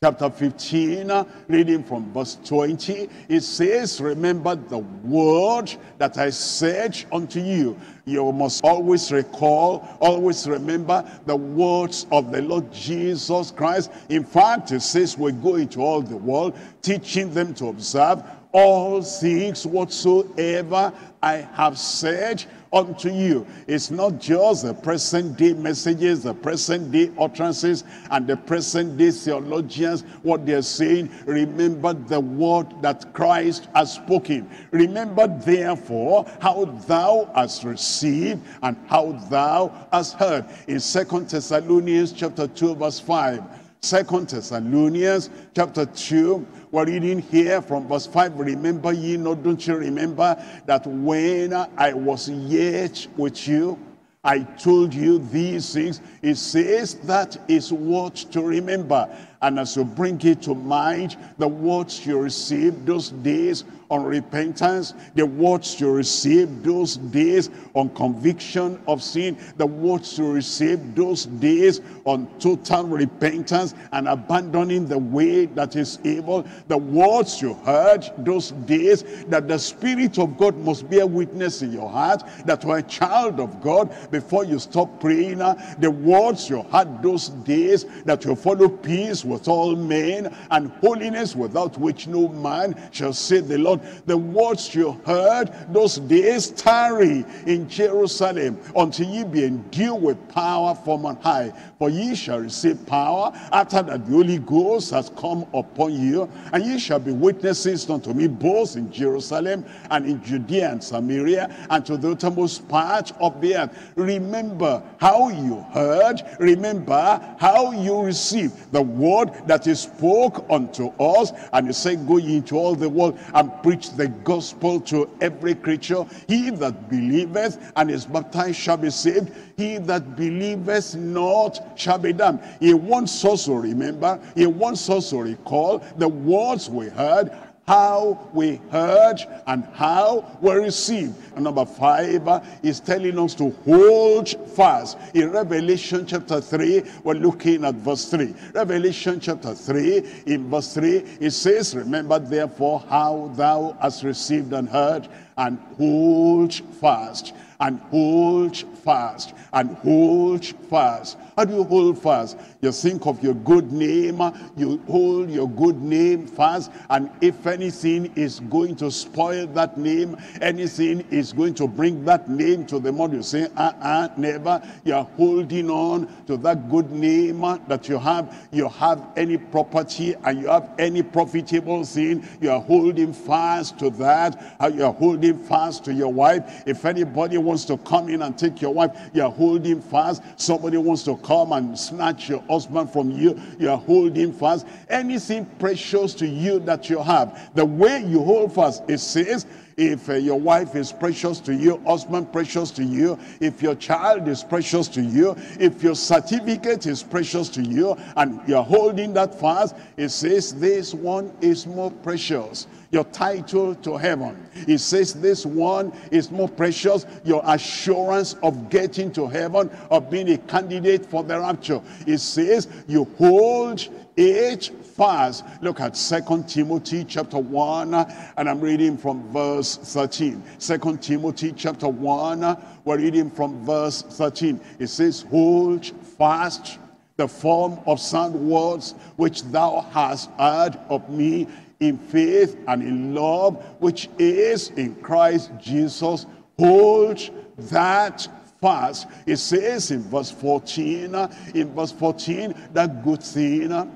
chapter 15, reading from verse 20, it says, Remember the word that I said unto you. You must always recall, always remember the words of the Lord Jesus Christ. In fact, it says, We go into all the world, teaching them to observe all things whatsoever I have said unto you. It's not just the present day messages, the present day utterances, and the present day theologians, what they're saying. Remember the word that Christ has spoken. Remember therefore how thou hast received and how thou hast heard. In Second Thessalonians chapter 2 verse 5. Second Thessalonians chapter 2 we're reading here from verse 5. Remember ye not, don't you remember that when I was yet with you, I told you these things. It says that is what to remember. And as you bring it to mind, the words you received those days on repentance, the words you received those days on conviction of sin, the words you received those days on total repentance and abandoning the way that is evil, the words you heard those days that the Spirit of God must bear witness in your heart that you are a child of God before you stop praying, the words you heard those days that you follow peace with all men and holiness without which no man shall see the Lord. The words you heard those days tarry in Jerusalem until ye be endued with power from on high. For ye shall receive power after that the Holy Ghost has come upon you, and ye shall be witnesses unto me both in Jerusalem and in Judea and Samaria and to the uttermost part of the earth. Remember how you heard, remember how you received the word that is spoke unto us. And he said, Go into all the world and preach the gospel to every creature. He that believeth and is baptized shall be saved. He that believeth not shall be damned. He wants us to remember, he wants us to recall the words we heard how we heard and how we received. And number five uh, is telling us to hold fast. In Revelation chapter 3, we're looking at verse 3. Revelation chapter 3, in verse 3, it says, Remember therefore how thou hast received and heard, and hold fast and hold fast and hold fast. How do you hold fast? You think of your good name, you hold your good name fast, and if anything is going to spoil that name, anything is going to bring that name to the mud, you say, uh-uh, never. You're holding on to that good name that you have. You have any property and you have any profitable thing, you are holding fast to that. You are holding fast to your wife. If anybody wants to come in and take your wife, you are holding fast. Somebody wants to come and snatch your husband from you, you are holding fast. Anything precious to you that you have, the way you hold fast, it says, if uh, your wife is precious to you, husband precious to you, if your child is precious to you, if your certificate is precious to you, and you're holding that fast, it says this one is more precious your title to heaven. It says this one is more precious, your assurance of getting to heaven, of being a candidate for the rapture. It says you hold it fast. Look at Second Timothy chapter 1, and I'm reading from verse 13. Second Timothy chapter 1, we're reading from verse 13. It says, hold fast the form of sound words which thou hast heard of me in faith and in love, which is in Christ Jesus. Hold that fast. It says in verse 14, in verse 14, that good thing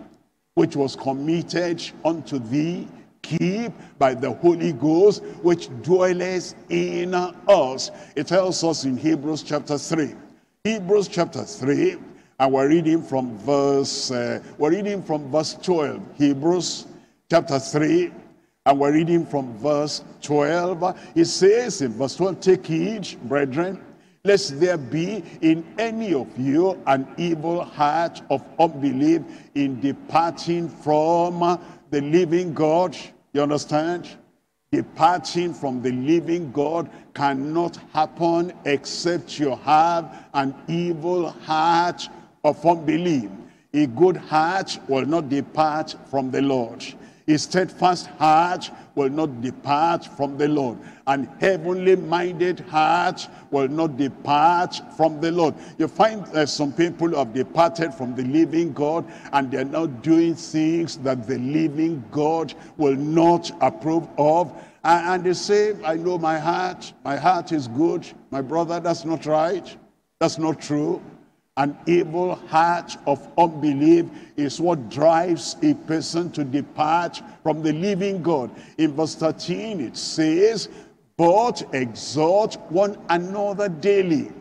which was committed unto thee, keep by the Holy Ghost, which dwelleth in us. It tells us in Hebrews chapter 3. Hebrews chapter 3, and we're reading from verse, uh, we're reading from verse 12. Hebrews chapter 3, and we're reading from verse 12. It says in verse 12, Take heed, brethren, lest there be in any of you an evil heart of unbelief in departing from the living God. You understand? Departing from the living God cannot happen except you have an evil heart of unbelief. A good heart will not depart from the Lord. A steadfast heart will not depart from the Lord. and heavenly minded heart will not depart from the Lord. You find uh, some people have departed from the living God and they're now doing things that the living God will not approve of. And they say, I know my heart. My heart is good. My brother, that's not right. That's not true. An evil heart of unbelief is what drives a person to depart from the living God. In verse 13 it says, But exhort one another daily,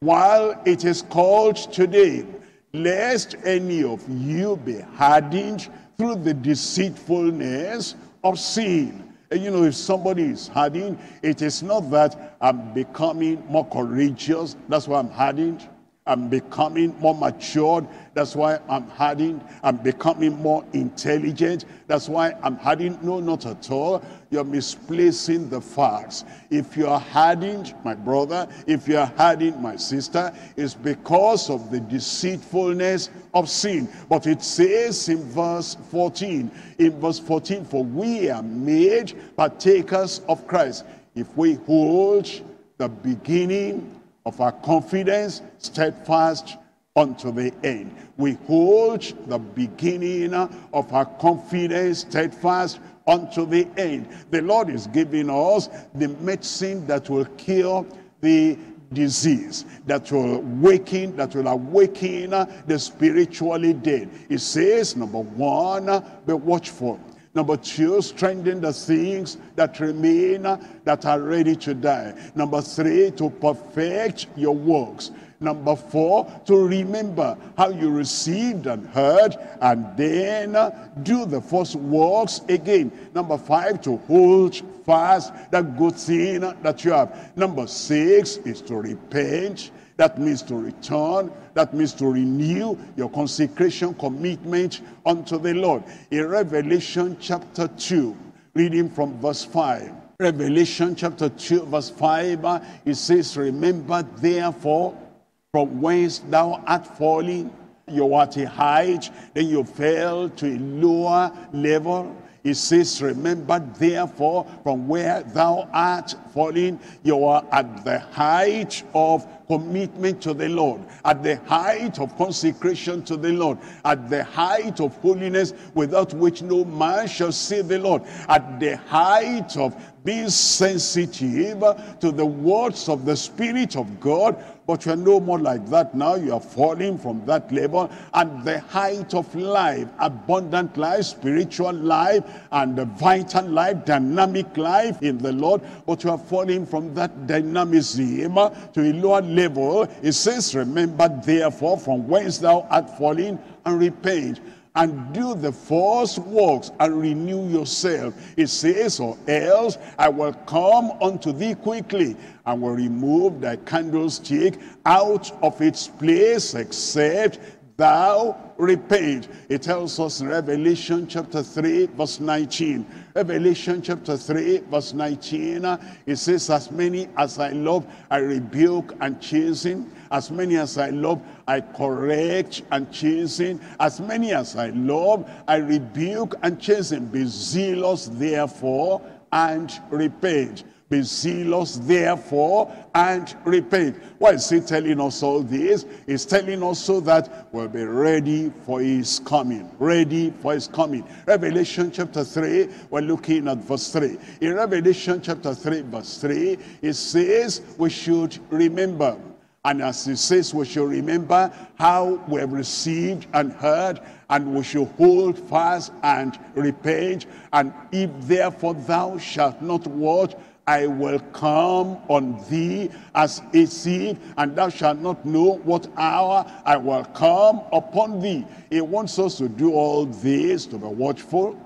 while it is called today, lest any of you be hardened through the deceitfulness of sin. And you know, if somebody is hardened, it is not that I'm becoming more courageous, that's why I'm hardened I'm becoming more matured. That's why I'm hardened. I'm becoming more intelligent. That's why I'm hardened. No, not at all. You're misplacing the facts. If you are hardened, my brother, if you are hardened, my sister, it's because of the deceitfulness of sin. But it says in verse 14, in verse 14, for we are made partakers of Christ. If we hold the beginning of our confidence steadfast unto the end. We hold the beginning of our confidence steadfast unto the end. The Lord is giving us the medicine that will cure the disease that will waken that will awaken the spiritually dead it says number one be watchful Number two, strengthen the things that remain that are ready to die. Number three, to perfect your works. Number four, to remember how you received and heard and then do the first works again. Number five, to hold fast that good thing that you have. Number six is to repent that means to return. That means to renew your consecration commitment unto the Lord. In Revelation chapter 2, reading from verse 5. Revelation chapter 2, verse 5, uh, it says, Remember therefore from whence thou art fallen. You were at a height, then you fell to a lower level. It says, Remember therefore from where thou art fallen, you are at the height of commitment to the Lord, at the height of consecration to the Lord, at the height of holiness without which no man shall see the Lord, at the height of being sensitive to the words of the Spirit of God, but you're no more like that now. You are falling from that level. At the height of life, abundant life, spiritual life, and the vital life, dynamic life in the Lord, but you are falling from that dynamism to a lower level. It says, remember therefore from whence thou art fallen and repent and do the first works and renew yourself. It says, or else I will come unto thee quickly and will remove thy candlestick out of its place except thou repent. It tells us in Revelation chapter 3 verse 19. Revelation chapter 3 verse 19. Uh, it says, as many as I love, I rebuke and chasten. As many as I love, I correct and chasten. As many as I love, I rebuke and chasten. Be zealous therefore and repent. Be zealous, therefore, and repent. Why is he telling us all this? He's telling us so that we'll be ready for his coming. Ready for his coming. Revelation chapter 3, we're looking at verse 3. In Revelation chapter 3, verse 3, it says we should remember. And as he says, we should remember how we have received and heard, and we should hold fast and repent. And if therefore thou shalt not watch, I will come on thee as a thief, and thou shalt not know what hour I will come upon thee. He wants us to do all this, to be watchful,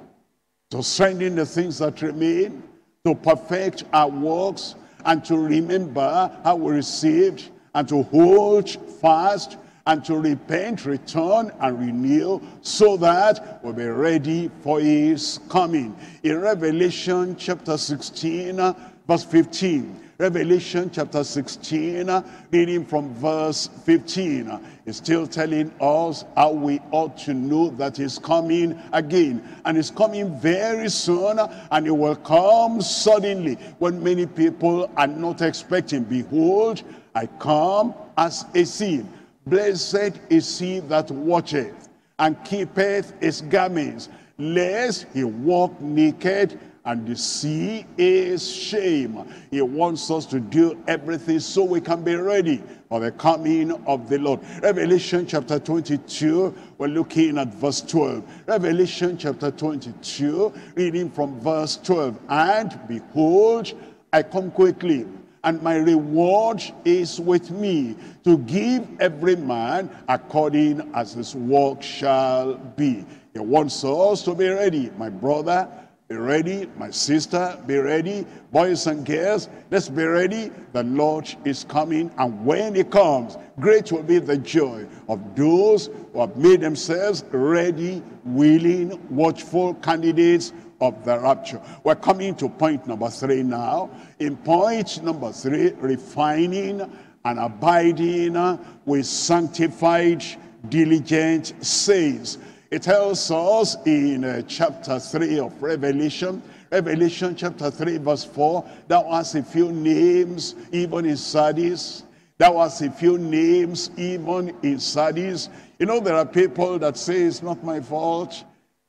to strengthen the things that remain, to perfect our works, and to remember how we received, and to hold fast, and to repent, return, and renew, so that we'll be ready for his coming. In Revelation chapter 16, verse 15. Revelation chapter 16, reading from verse 15, is still telling us how we ought to know that he's coming again. And he's coming very soon, and he will come suddenly when many people are not expecting. Behold, I come as a thief. Blessed is he that watcheth and keepeth his garments, lest he walk naked and the sea is shame. He wants us to do everything so we can be ready for the coming of the Lord. Revelation chapter 22, we're looking at verse 12. Revelation chapter 22, reading from verse 12. And behold, I come quickly, and my reward is with me to give every man according as his work shall be. He wants us to be ready, my brother, be ready, my sister, be ready. Boys and girls, let's be ready. The Lord is coming, and when he comes, great will be the joy of those who have made themselves ready, willing, watchful candidates of the rapture. We're coming to point number three now. In point number three, refining and abiding with sanctified, diligent saints. It tells us in uh, chapter 3 of Revelation, Revelation chapter 3 verse 4, there was a few names even in Sardis. There was a few names even in Sardis. You know, there are people that say it's not my fault.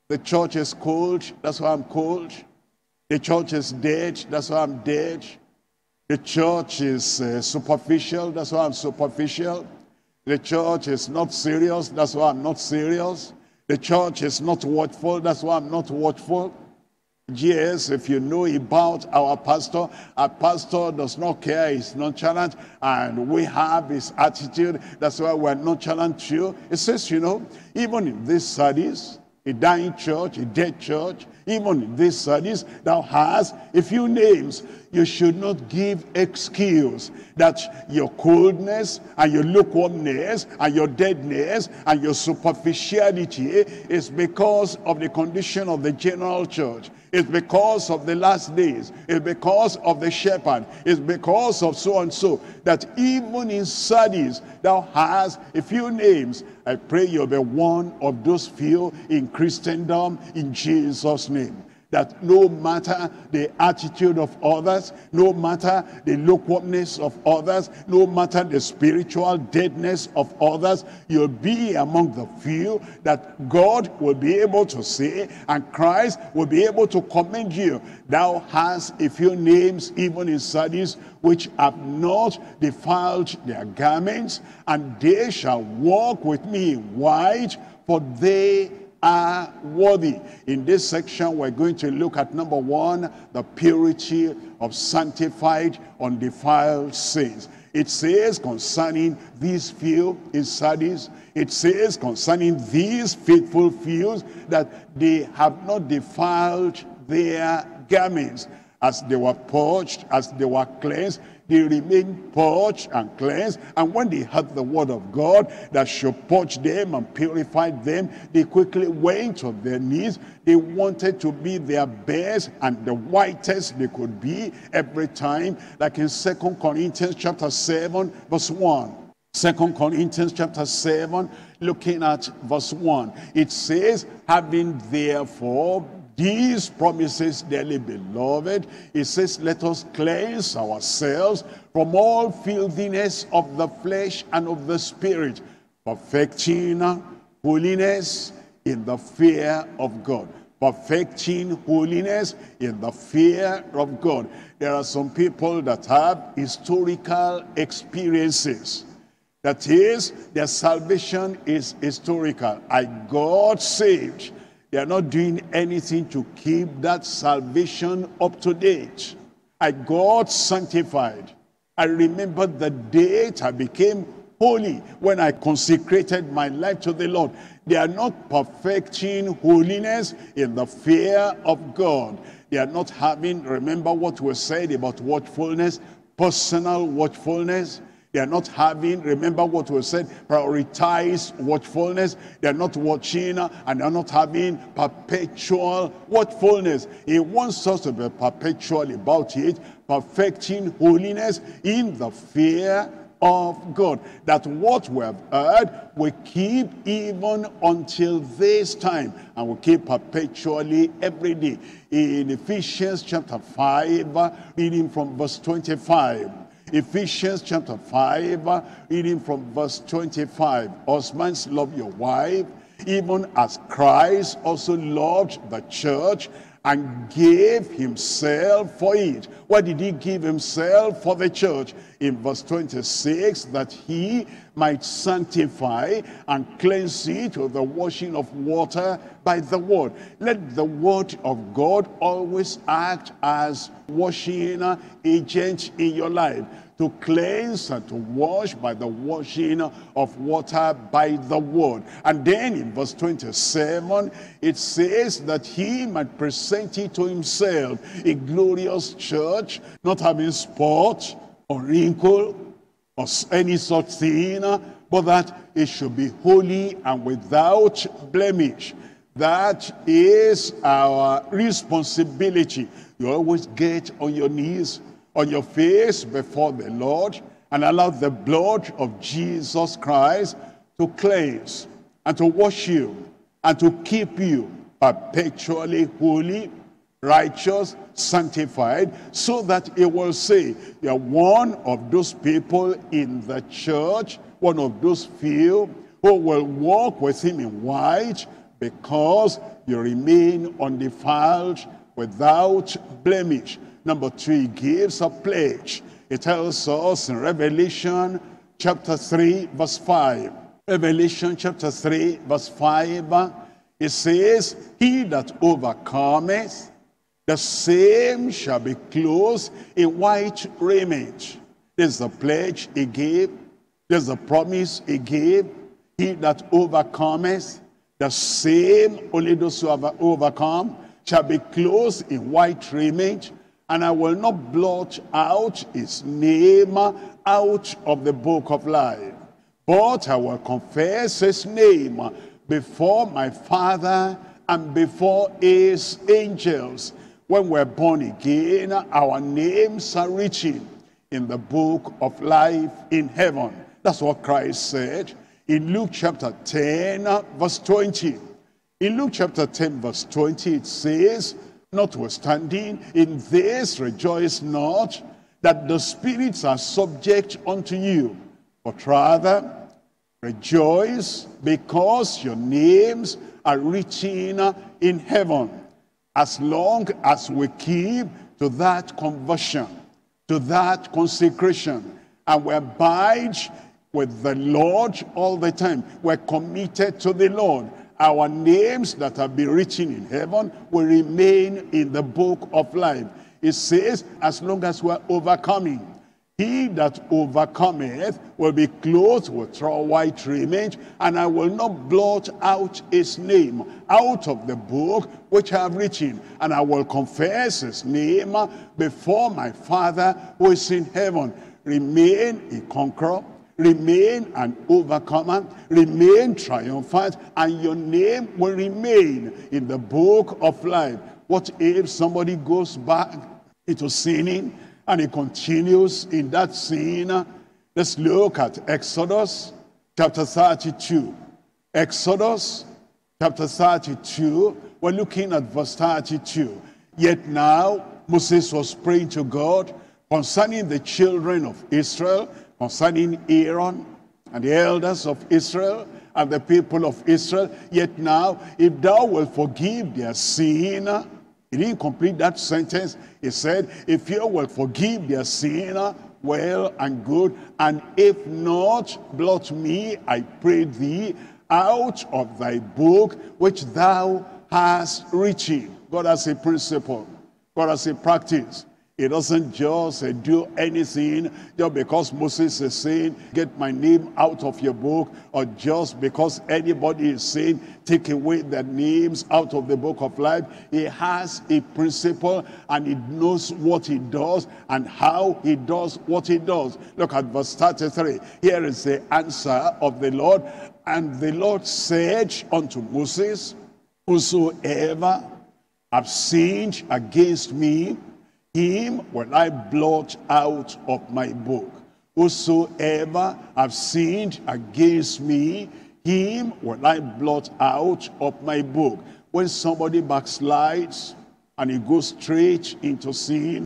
The church is cold, that's why I'm cold. The church is dead, that's why I'm dead. The church is uh, superficial, that's why I'm superficial. The church is not serious, that's why I'm not serious. The church is not watchful. That's why I'm not watchful. Yes, if you know about our pastor, our pastor does not care, he's nonchalant, and we have his attitude. That's why we're nonchalant too. It says, you know, even in this service, a dying church, a dead church, even in this service, thou hast a few names. You should not give excuse that your coldness and your lukewarmness and your deadness and your superficiality is because of the condition of the general church. It's because of the last days. It's because of the shepherd. It's because of so and so that even in Sardis thou hast a few names. I pray you'll be one of those few in Christendom in Jesus' name that no matter the attitude of others, no matter the lukewarmness of others, no matter the spiritual deadness of others, you'll be among the few that God will be able to say and Christ will be able to commend you. Thou hast a few names even in Sardis which have not defiled their garments and they shall walk with me white for they are worthy. In this section, we're going to look at number one, the purity of sanctified, undefiled saints. It says concerning these few in Sardis, it says concerning these faithful few that they have not defiled their garments as they were purged, as they were cleansed, they remained purged and cleansed. And when they heard the word of God that should purge them and purify them, they quickly went on their knees. They wanted to be their best and the whitest they could be every time. Like in Second Corinthians chapter 7, verse 1. Second Corinthians chapter 7, looking at verse 1. It says, having therefore these promises, dearly beloved, it says, let us cleanse ourselves from all filthiness of the flesh and of the spirit, perfecting holiness in the fear of God. Perfecting holiness in the fear of God. There are some people that have historical experiences. That is, their salvation is historical. I got saved. They are not doing anything to keep that salvation up to date. I got sanctified. I remember the date I became holy when I consecrated my life to the Lord. They are not perfecting holiness in the fear of God. They are not having, remember what was said about watchfulness, personal watchfulness. They are not having, remember what was said, prioritize watchfulness. They are not watching and they are not having perpetual watchfulness. He wants us to be perpetual about it, perfecting holiness in the fear of God. That what we have heard, we keep even until this time. And we keep perpetually every day. In Ephesians chapter 5, reading from verse 25. Ephesians chapter 5, reading from verse 25. Husbands, love your wife, even as Christ also loved the church and gave himself for it. Why did he give himself for the church? In verse 26, that he might sanctify and cleanse it with the washing of water by the word. Let the word of God always act as washing agent in your life to cleanse and to wash by the washing of water by the word. And then in verse 27, it says that he might present it to himself, a glorious church, not having spot or wrinkle or any such thing, but that it should be holy and without blemish. That is our responsibility. You always get on your knees on your face before the Lord and allow the blood of Jesus Christ to cleanse and to wash you and to keep you perpetually holy, righteous, sanctified, so that it will say, you're one of those people in the church, one of those few who will walk with him in white because you remain undefiled without blemish. Number three, gives a pledge. It tells us in Revelation chapter 3, verse 5. Revelation chapter 3, verse 5, it says, He that overcometh, the same shall be clothed in white raiment. There's the pledge he gave. There's the promise he gave. He that overcometh, the same, only those who have overcome, shall be clothed in white raiment and I will not blot out his name out of the book of life. But I will confess his name before my Father and before his angels. When we're born again, our names are written in the book of life in heaven. That's what Christ said in Luke chapter 10, verse 20. In Luke chapter 10, verse 20, it says, Notwithstanding, in this rejoice not that the spirits are subject unto you, but rather rejoice because your names are written uh, in heaven. As long as we keep to that conversion, to that consecration, and we abide with the Lord all the time, we're committed to the Lord our names that have been written in heaven will remain in the book of life. It says, as long as we're overcoming, He that overcometh will be clothed with white raiment, and I will not blot out his name out of the book which I have written, and I will confess his name before my Father who is in heaven. Remain a conqueror, remain an overcomer, remain triumphant, and your name will remain in the book of life. What if somebody goes back into sinning and he continues in that sin. Let's look at Exodus chapter 32. Exodus chapter 32, we're looking at verse 32. Yet now Moses was praying to God concerning the children of Israel, concerning Aaron and the elders of Israel and the people of Israel. Yet now, if thou wilt forgive their sin, he didn't complete that sentence. He said, if you will forgive their sin, well and good, and if not, blot me, I pray thee, out of thy book which thou hast written. God has a principle. God has a practice. He doesn't just uh, do anything just because Moses is saying, get my name out of your book, or just because anybody is saying, take away their names out of the book of life. He has a principle and he knows what he does and how he does what he does. Look at verse 33. Here is the answer of the Lord. And the Lord said unto Moses, Whosoever have sinned against me, him will I blot out of my book. Whosoever have sinned against me, him will I blot out of my book. When somebody backslides and he goes straight into sin,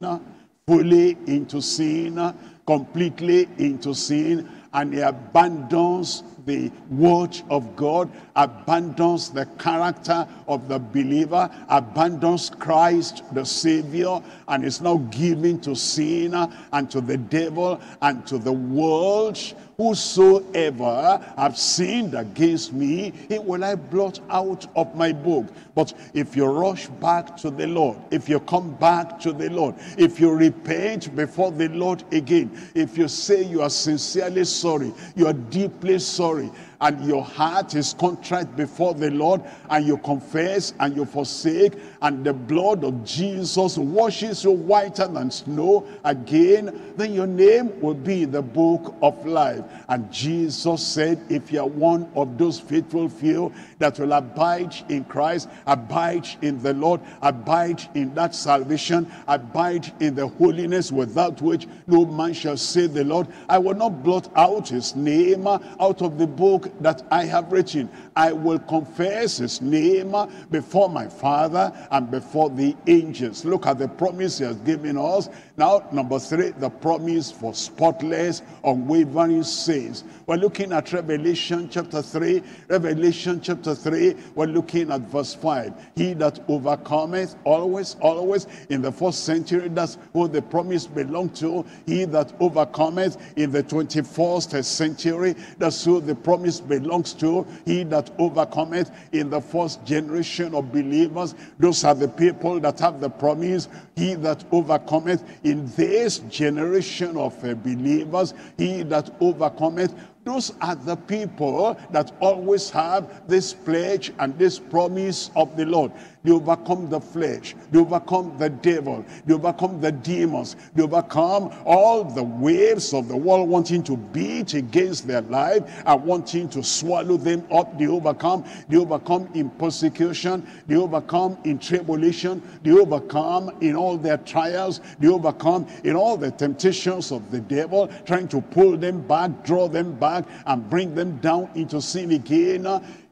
fully into sin, completely into sin, and he abandons the word of God, abandons the character of the believer, abandons Christ the Savior, and is now given to sin and to the devil and to the world whosoever have sinned against me, it will I blot out of my book. But if you rush back to the Lord, if you come back to the Lord, if you repent before the Lord again, if you say you are sincerely sorry, you are deeply sorry, and your heart is contrite before the Lord and you confess and you forsake and the blood of Jesus washes you whiter than snow again, then your name will be in the book of life. And Jesus said, if you are one of those faithful few that will abide in Christ, abide in the Lord, abide in that salvation, abide in the holiness without which no man shall say the Lord, I will not blot out his name out of the book that I have written. I will confess his name before my Father and before the angels. Look at the promise he has given us. Now, number three, the promise for spotless, unwavering saints. We're looking at Revelation chapter 3. Revelation chapter 3, we're looking at verse 5. He that overcometh, always, always, in the first century, that's who the promise belonged to. He that overcometh in the 21st century, that's who the promise belongs to. He that overcometh in the first generation of believers, those are the people that have the promise. He that overcometh in this generation of uh, believers, he that overcometh those are the people that always have this pledge and this promise of the Lord. They overcome the flesh. They overcome the devil. They overcome the demons. They overcome all the waves of the world wanting to beat against their life and wanting to swallow them up. They overcome. They overcome in persecution. They overcome in tribulation. They overcome in all their trials. They overcome in all the temptations of the devil, trying to pull them back, draw them back, and bring them down into sin again.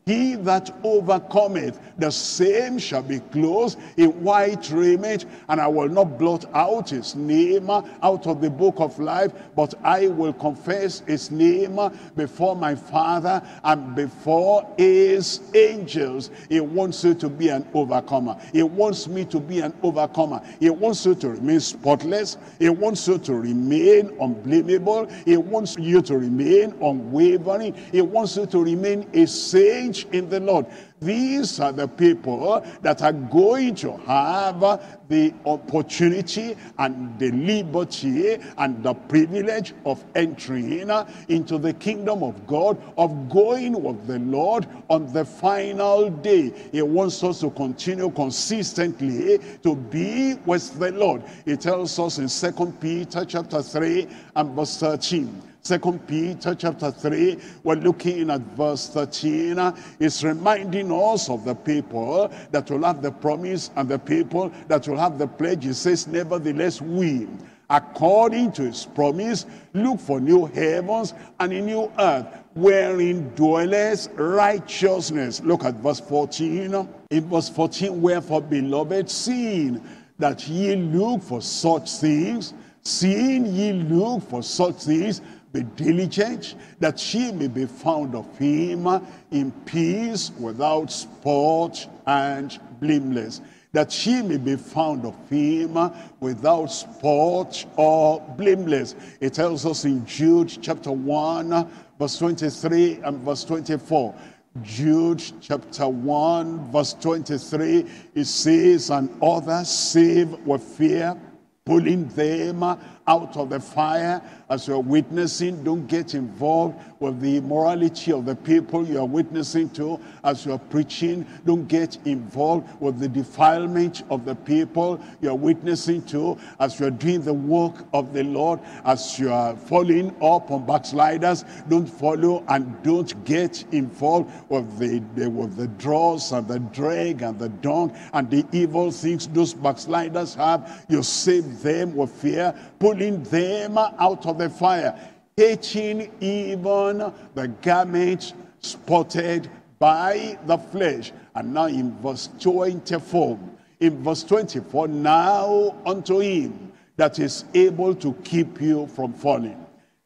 He that overcometh, the same shall be clothed in white raiment, and I will not blot out his name out of the book of life, but I will confess his name before my Father and before his angels. He wants you to be an overcomer. He wants me to be an overcomer. He wants you to remain spotless. He wants you to remain unblameable. He wants you to remain unwavering. He wants you to remain a saint in the Lord. These are the people that are going to have the opportunity and the liberty and the privilege of entering into the kingdom of God, of going with the Lord on the final day. He wants us to continue consistently to be with the Lord. He tells us in Second Peter chapter 3 and verse 13. Second Peter chapter 3, we're looking at verse 13. It's reminding us of the people that will have the promise and the people that will have the pledge. It says, nevertheless, we, according to his promise, look for new heavens and a new earth, wherein dwelleth righteousness. Look at verse 14. In verse 14, wherefore, beloved, seeing that ye look for such things, seeing ye look for such things, be diligent that she may be found of him in peace without spot and blameless that she may be found of him without spot or blameless. It tells us in Jude chapter 1, verse 23 and verse 24. Jude chapter 1, verse 23, it says, And others save with fear, pulling them out of the fire as you're witnessing. Don't get involved with the immorality of the people you're witnessing to as you're preaching. Don't get involved with the defilement of the people you're witnessing to as you're doing the work of the Lord, as you are following up on backsliders. Don't follow and don't get involved with the, the with the dross and the drag and the dung and the evil things those backsliders have. You save them with fear, pulling them out of the fire, hating even the garments spotted by the flesh. And now in verse 24, in verse 24, now unto him that is able to keep you from falling.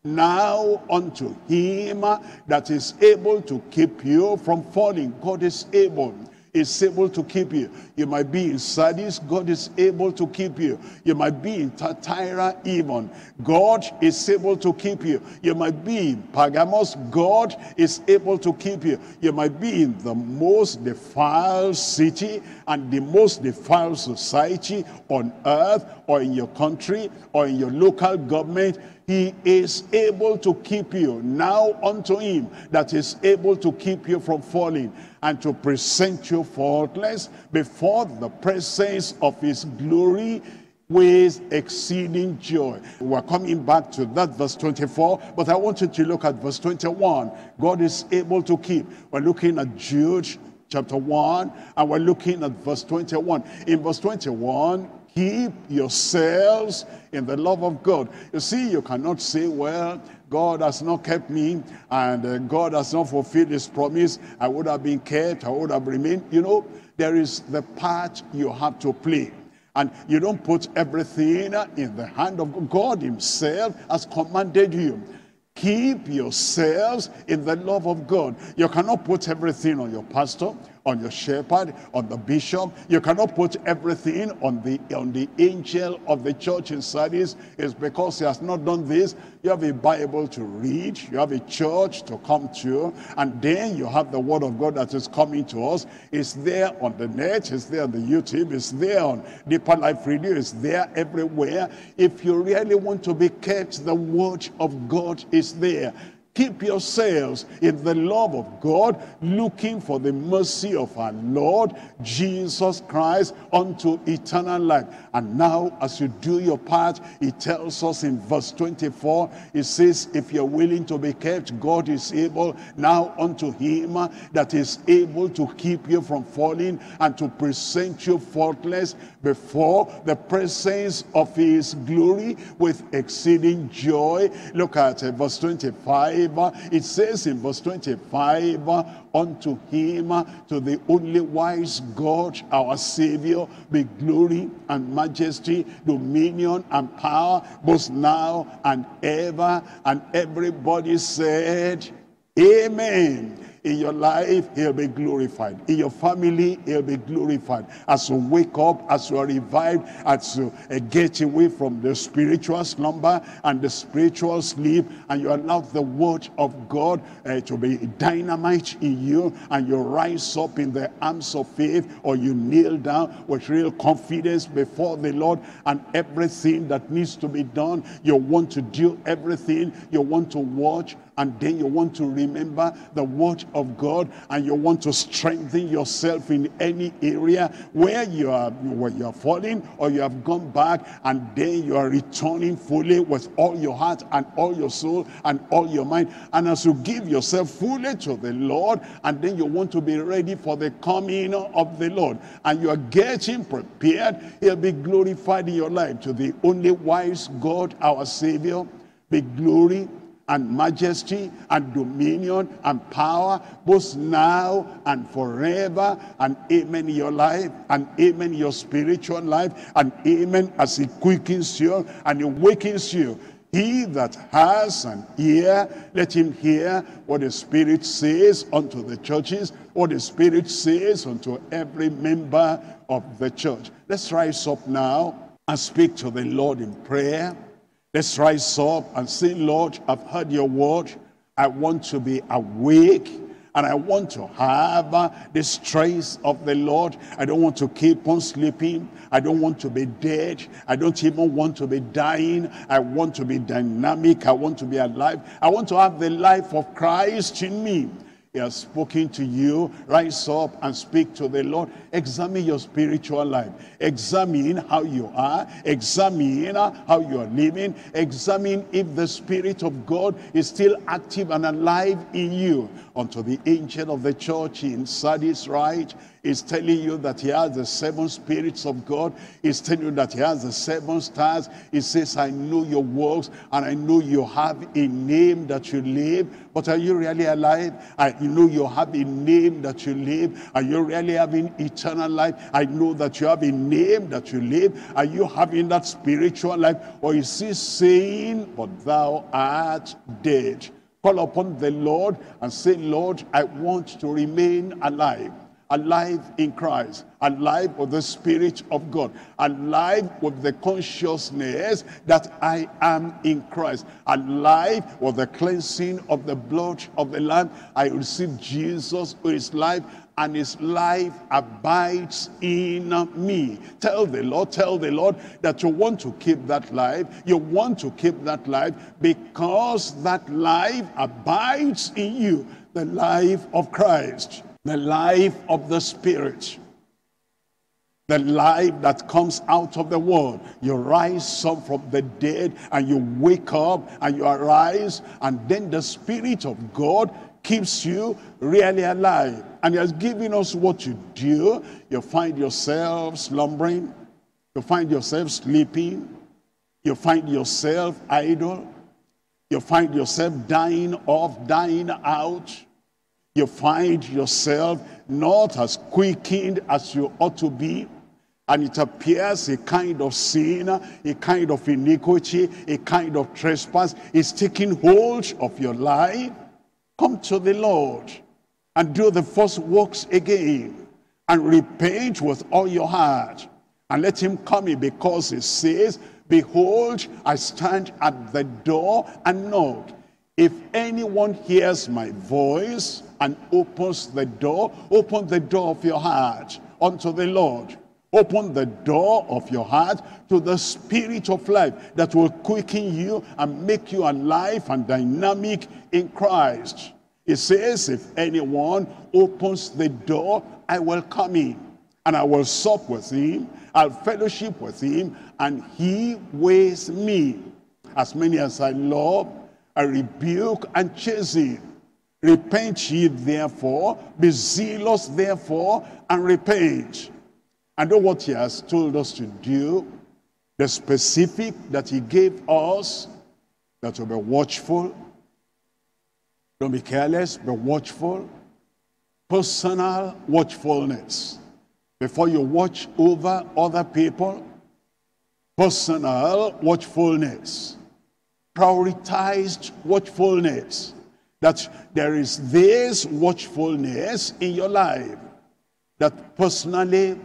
Now unto him that is able to keep you from falling. God is able is able to keep you. You might be in Sardis, God is able to keep you. You might be in Thyatira even. God is able to keep you. You might be in Pergamos, God is able to keep you. You might be in the most defiled city and the most defiled society on earth or in your country or in your local government he is able to keep you now unto him that is able to keep you from falling and to present you faultless before the presence of his glory with exceeding joy. We're coming back to that verse 24, but I want you to look at verse 21. God is able to keep. We're looking at Jude chapter 1, and we're looking at verse 21. In verse 21, Keep yourselves in the love of God. You see, you cannot say, well, God has not kept me and uh, God has not fulfilled his promise. I would have been kept, I would have remained. You know, there is the part you have to play. And you don't put everything in the hand of God. God himself has commanded you. Keep yourselves in the love of God. You cannot put everything on your pastor on your shepherd, on the bishop. You cannot put everything on the, on the angel of the church in Sardis. It's because he has not done this. You have a Bible to read. You have a church to come to. And then you have the word of God that is coming to us. It's there on the net. It's there on the YouTube. It's there on Deeper Life Radio. It's there everywhere. If you really want to be kept, the word of God is there. Keep yourselves in the love of God, looking for the mercy of our Lord Jesus Christ unto eternal life. And now, as you do your part, he tells us in verse 24, it says, if you're willing to be kept, God is able now unto him that is able to keep you from falling and to present you faultless before the presence of his glory with exceeding joy. Look at uh, verse 25 25, it says in verse 25, unto him, to the only wise God, our Savior, be glory and majesty, dominion and power, both now and ever. And everybody said, Amen. In your life, he'll be glorified. In your family, he'll be glorified. As you wake up, as you are revived, as you uh, get away from the spiritual slumber and the spiritual sleep, and you allow the word of God uh, to be dynamite in you, and you rise up in the arms of faith, or you kneel down with real confidence before the Lord, and everything that needs to be done, you want to do everything, you want to watch, and then you want to remember the word of God and you want to strengthen yourself in any area where you are where you are falling or you have gone back and then you are returning fully with all your heart and all your soul and all your mind. And as you give yourself fully to the Lord and then you want to be ready for the coming of the Lord and you are getting prepared he'll be glorified in your life to the only wise God our Savior. Be glory and majesty and dominion and power both now and forever and amen your life and amen your spiritual life and amen as he quickens you and he wakens you he that has an ear, let him hear what the Spirit says unto the churches, what the Spirit says unto every member of the church. Let's rise up now and speak to the Lord in prayer. Let's rise up and say, Lord, I've heard your word. I want to be awake and I want to have the strength of the Lord. I don't want to keep on sleeping. I don't want to be dead. I don't even want to be dying. I want to be dynamic. I want to be alive. I want to have the life of Christ in me. He has spoken to you. Rise up and speak to the Lord. Examine your spiritual life. Examine how you are. Examine how you are living. Examine if the Spirit of God is still active and alive in you. Unto the angel of the church in Sardis, right? He's telling you that he has the seven spirits of God. He's telling you that he has the seven stars. He says, I know your works and I know you have a name that you live. But are you really alive? I know you have a name that you live. Are you really having eternal life? I know that you have a name that you live. Are you having that spiritual life? Or is he saying, but thou art dead? Call upon the Lord and say, Lord, I want to remain alive alive in Christ, alive with the Spirit of God, alive with the consciousness that I am in Christ, alive with the cleansing of the blood of the Lamb. I receive Jesus who is life and his life abides in me. Tell the Lord, tell the Lord that you want to keep that life. You want to keep that life because that life abides in you, the life of Christ the life of the Spirit, the life that comes out of the world. You rise up from the dead and you wake up and you arise and then the Spirit of God keeps you really alive. And he has given us what to do. You find yourself slumbering. You find yourself sleeping. You find yourself idle. You find yourself dying off, dying out you find yourself not as quickened as you ought to be, and it appears a kind of sin, a kind of iniquity, a kind of trespass is taking hold of your life, come to the Lord and do the first works again and repent with all your heart and let him come in because he says, Behold, I stand at the door and knock. If anyone hears my voice and opens the door, open the door of your heart unto the Lord. Open the door of your heart to the spirit of life that will quicken you and make you alive and dynamic in Christ. It says, if anyone opens the door, I will come in and I will sup with him, I'll fellowship with him, and he with me. As many as I love, I rebuke and chasten. Repent ye therefore, be zealous therefore, and repent. And do what he has told us to do, the specific that he gave us, that to be watchful, don't be careless, be watchful, personal watchfulness. Before you watch over other people, personal watchfulness prioritized watchfulness. that there is this watchfulness in your life, that personally,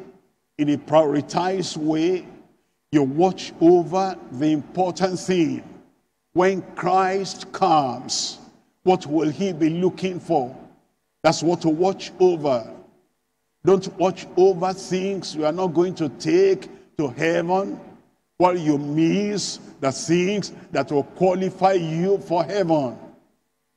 in a prioritized way, you watch over the important thing. When Christ comes, what will he be looking for? That's what to watch over. Don't watch over things you are not going to take to heaven while you miss the things that will qualify you for heaven.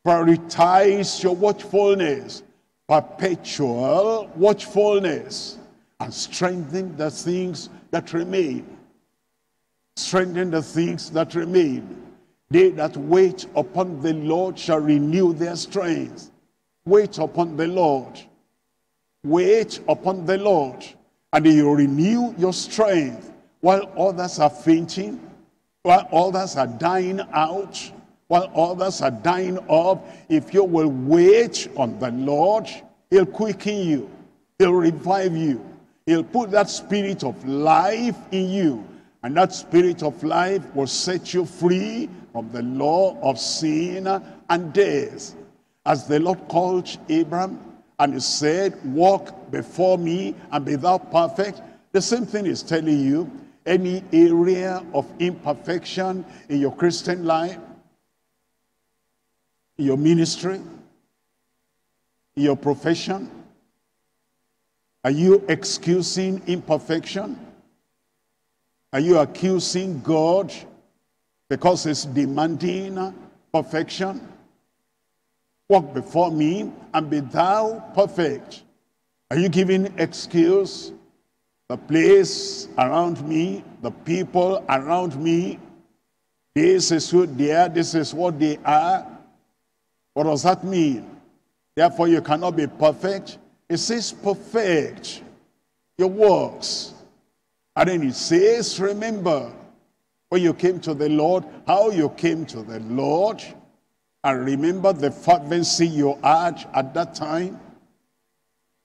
Prioritize your watchfulness, perpetual watchfulness, and strengthen the things that remain. Strengthen the things that remain. They that wait upon the Lord shall renew their strength. Wait upon the Lord. Wait upon the Lord, and he will renew your strength while others are fainting, while others are dying out, while others are dying up. If you will wait on the Lord, he'll quicken you. He'll revive you. He'll put that spirit of life in you. And that spirit of life will set you free from the law of sin and death. As the Lord called Abraham and he said, walk before me and be thou perfect. The same thing is telling you, any area of imperfection in your Christian life, in your ministry, in your profession, are you excusing imperfection? Are you accusing God because it's demanding perfection? Walk before me and be thou perfect. Are you giving excuse? The place around me, the people around me, this is who they are, this is what they are. What does that mean? Therefore you cannot be perfect. It says perfect your works and then it says, remember, when you came to the Lord, how you came to the Lord, and remember the fervency you had at that time.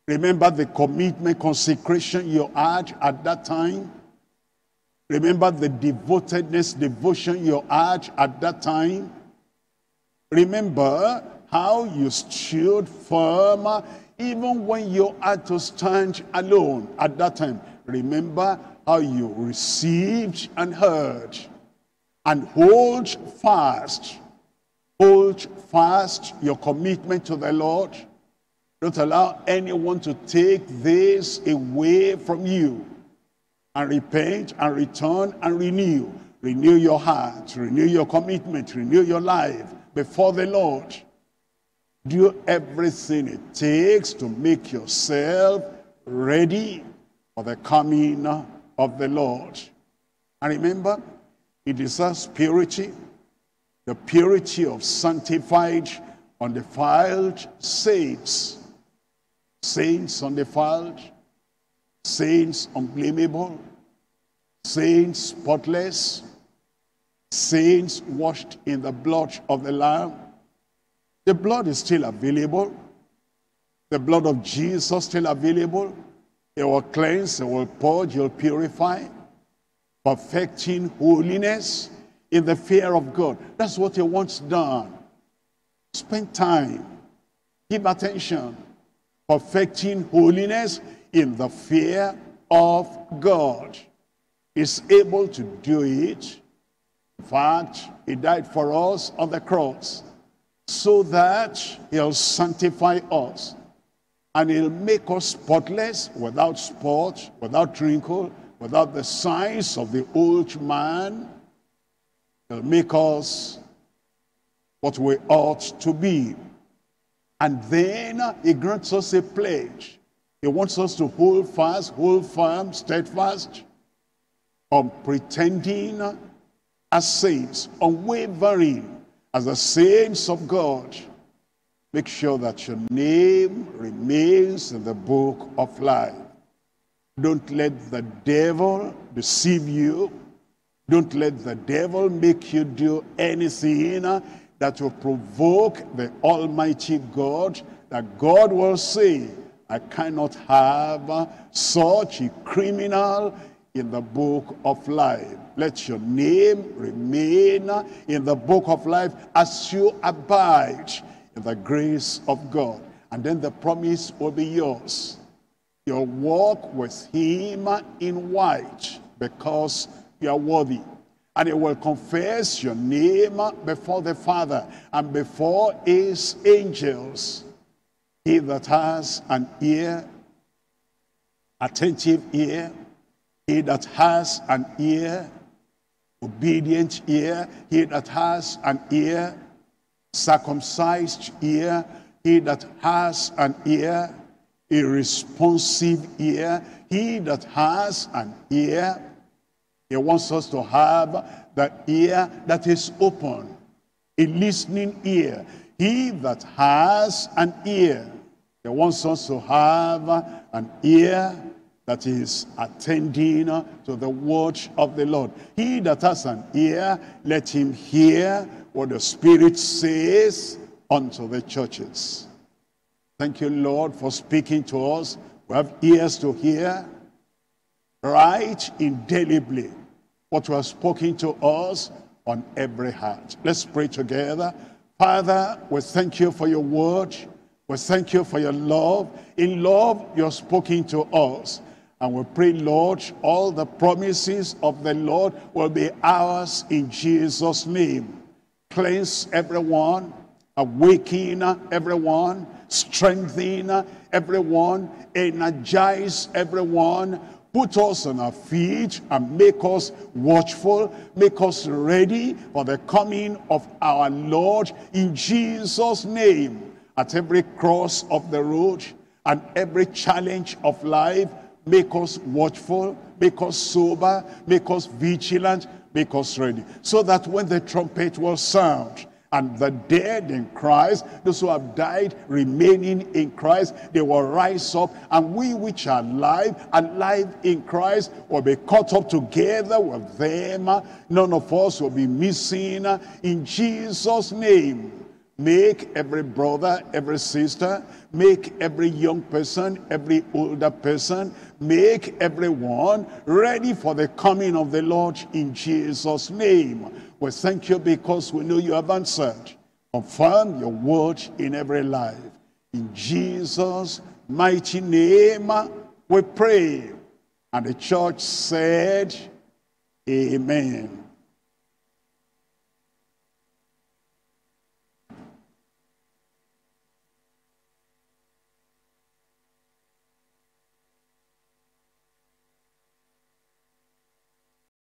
Remember the commitment, consecration you had at that time. Remember the devotedness, devotion you had at that time. Remember how you stood firm even when you had to stand alone at that time. Remember how you received and heard. And hold fast, hold fast your commitment to the Lord. Don't allow anyone to take this away from you. And repent and return and renew. Renew your heart, renew your commitment, renew your life before the Lord. Do everything it takes to make yourself ready for the coming of the Lord. And remember, it is us purity, the purity of sanctified, undefiled saints. Saints undefiled, saints unblameable, saints spotless, saints washed in the blood of the Lamb. The blood is still available. The blood of Jesus still available. It will cleanse, it will purge, will purify, perfecting holiness in the fear of God. That's what he wants done. Spend time, give attention, perfecting holiness in the fear of God. Is able to do it. In fact, he died for us on the cross so that he'll sanctify us and he'll make us spotless, without spot, without wrinkle, without the signs of the old man. He'll make us what we ought to be. And then he grants us a pledge. He wants us to hold fast, hold firm, steadfast, unpretending as saints, unwavering as the saints of God Make sure that your name remains in the book of life. Don't let the devil deceive you. Don't let the devil make you do anything that will provoke the Almighty God, that God will say, I cannot have such a criminal in the book of life. Let your name remain in the book of life as you abide in the grace of God. And then the promise will be yours. You'll walk with him in white because you are worthy. And you will confess your name before the Father and before his angels. He that has an ear, attentive ear, he that has an ear, obedient ear, he that has an ear, circumcised ear, he that has an ear, a responsive ear, he that has an ear, he wants us to have that ear that is open, a listening ear. He that has an ear, he wants us to have an ear that is attending to the word of the Lord. He that has an ear, let him hear what the Spirit says unto the churches. Thank you, Lord, for speaking to us. We have ears to hear. Write indelibly what you have spoken to us on every heart. Let's pray together. Father, we thank you for your word. We thank you for your love. In love, you're speaking to us. And we pray, Lord, all the promises of the Lord will be ours in Jesus' name. Cleanse everyone, awaken everyone, strengthen everyone, energize everyone, put us on our feet and make us watchful, make us ready for the coming of our Lord in Jesus' name. At every cross of the road and every challenge of life, make us watchful, make us sober, make us vigilant, make us ready. So that when the trumpet will sound, and the dead in Christ, those who have died remaining in Christ, they will rise up, and we which are alive, and alive in Christ, will be caught up together with them. None of us will be missing in Jesus' name. Make every brother, every sister, make every young person, every older person, make everyone ready for the coming of the Lord in Jesus' name. We thank you because we know you have answered. Confirm your word in every life. In Jesus' mighty name, we pray. And the church said, Amen.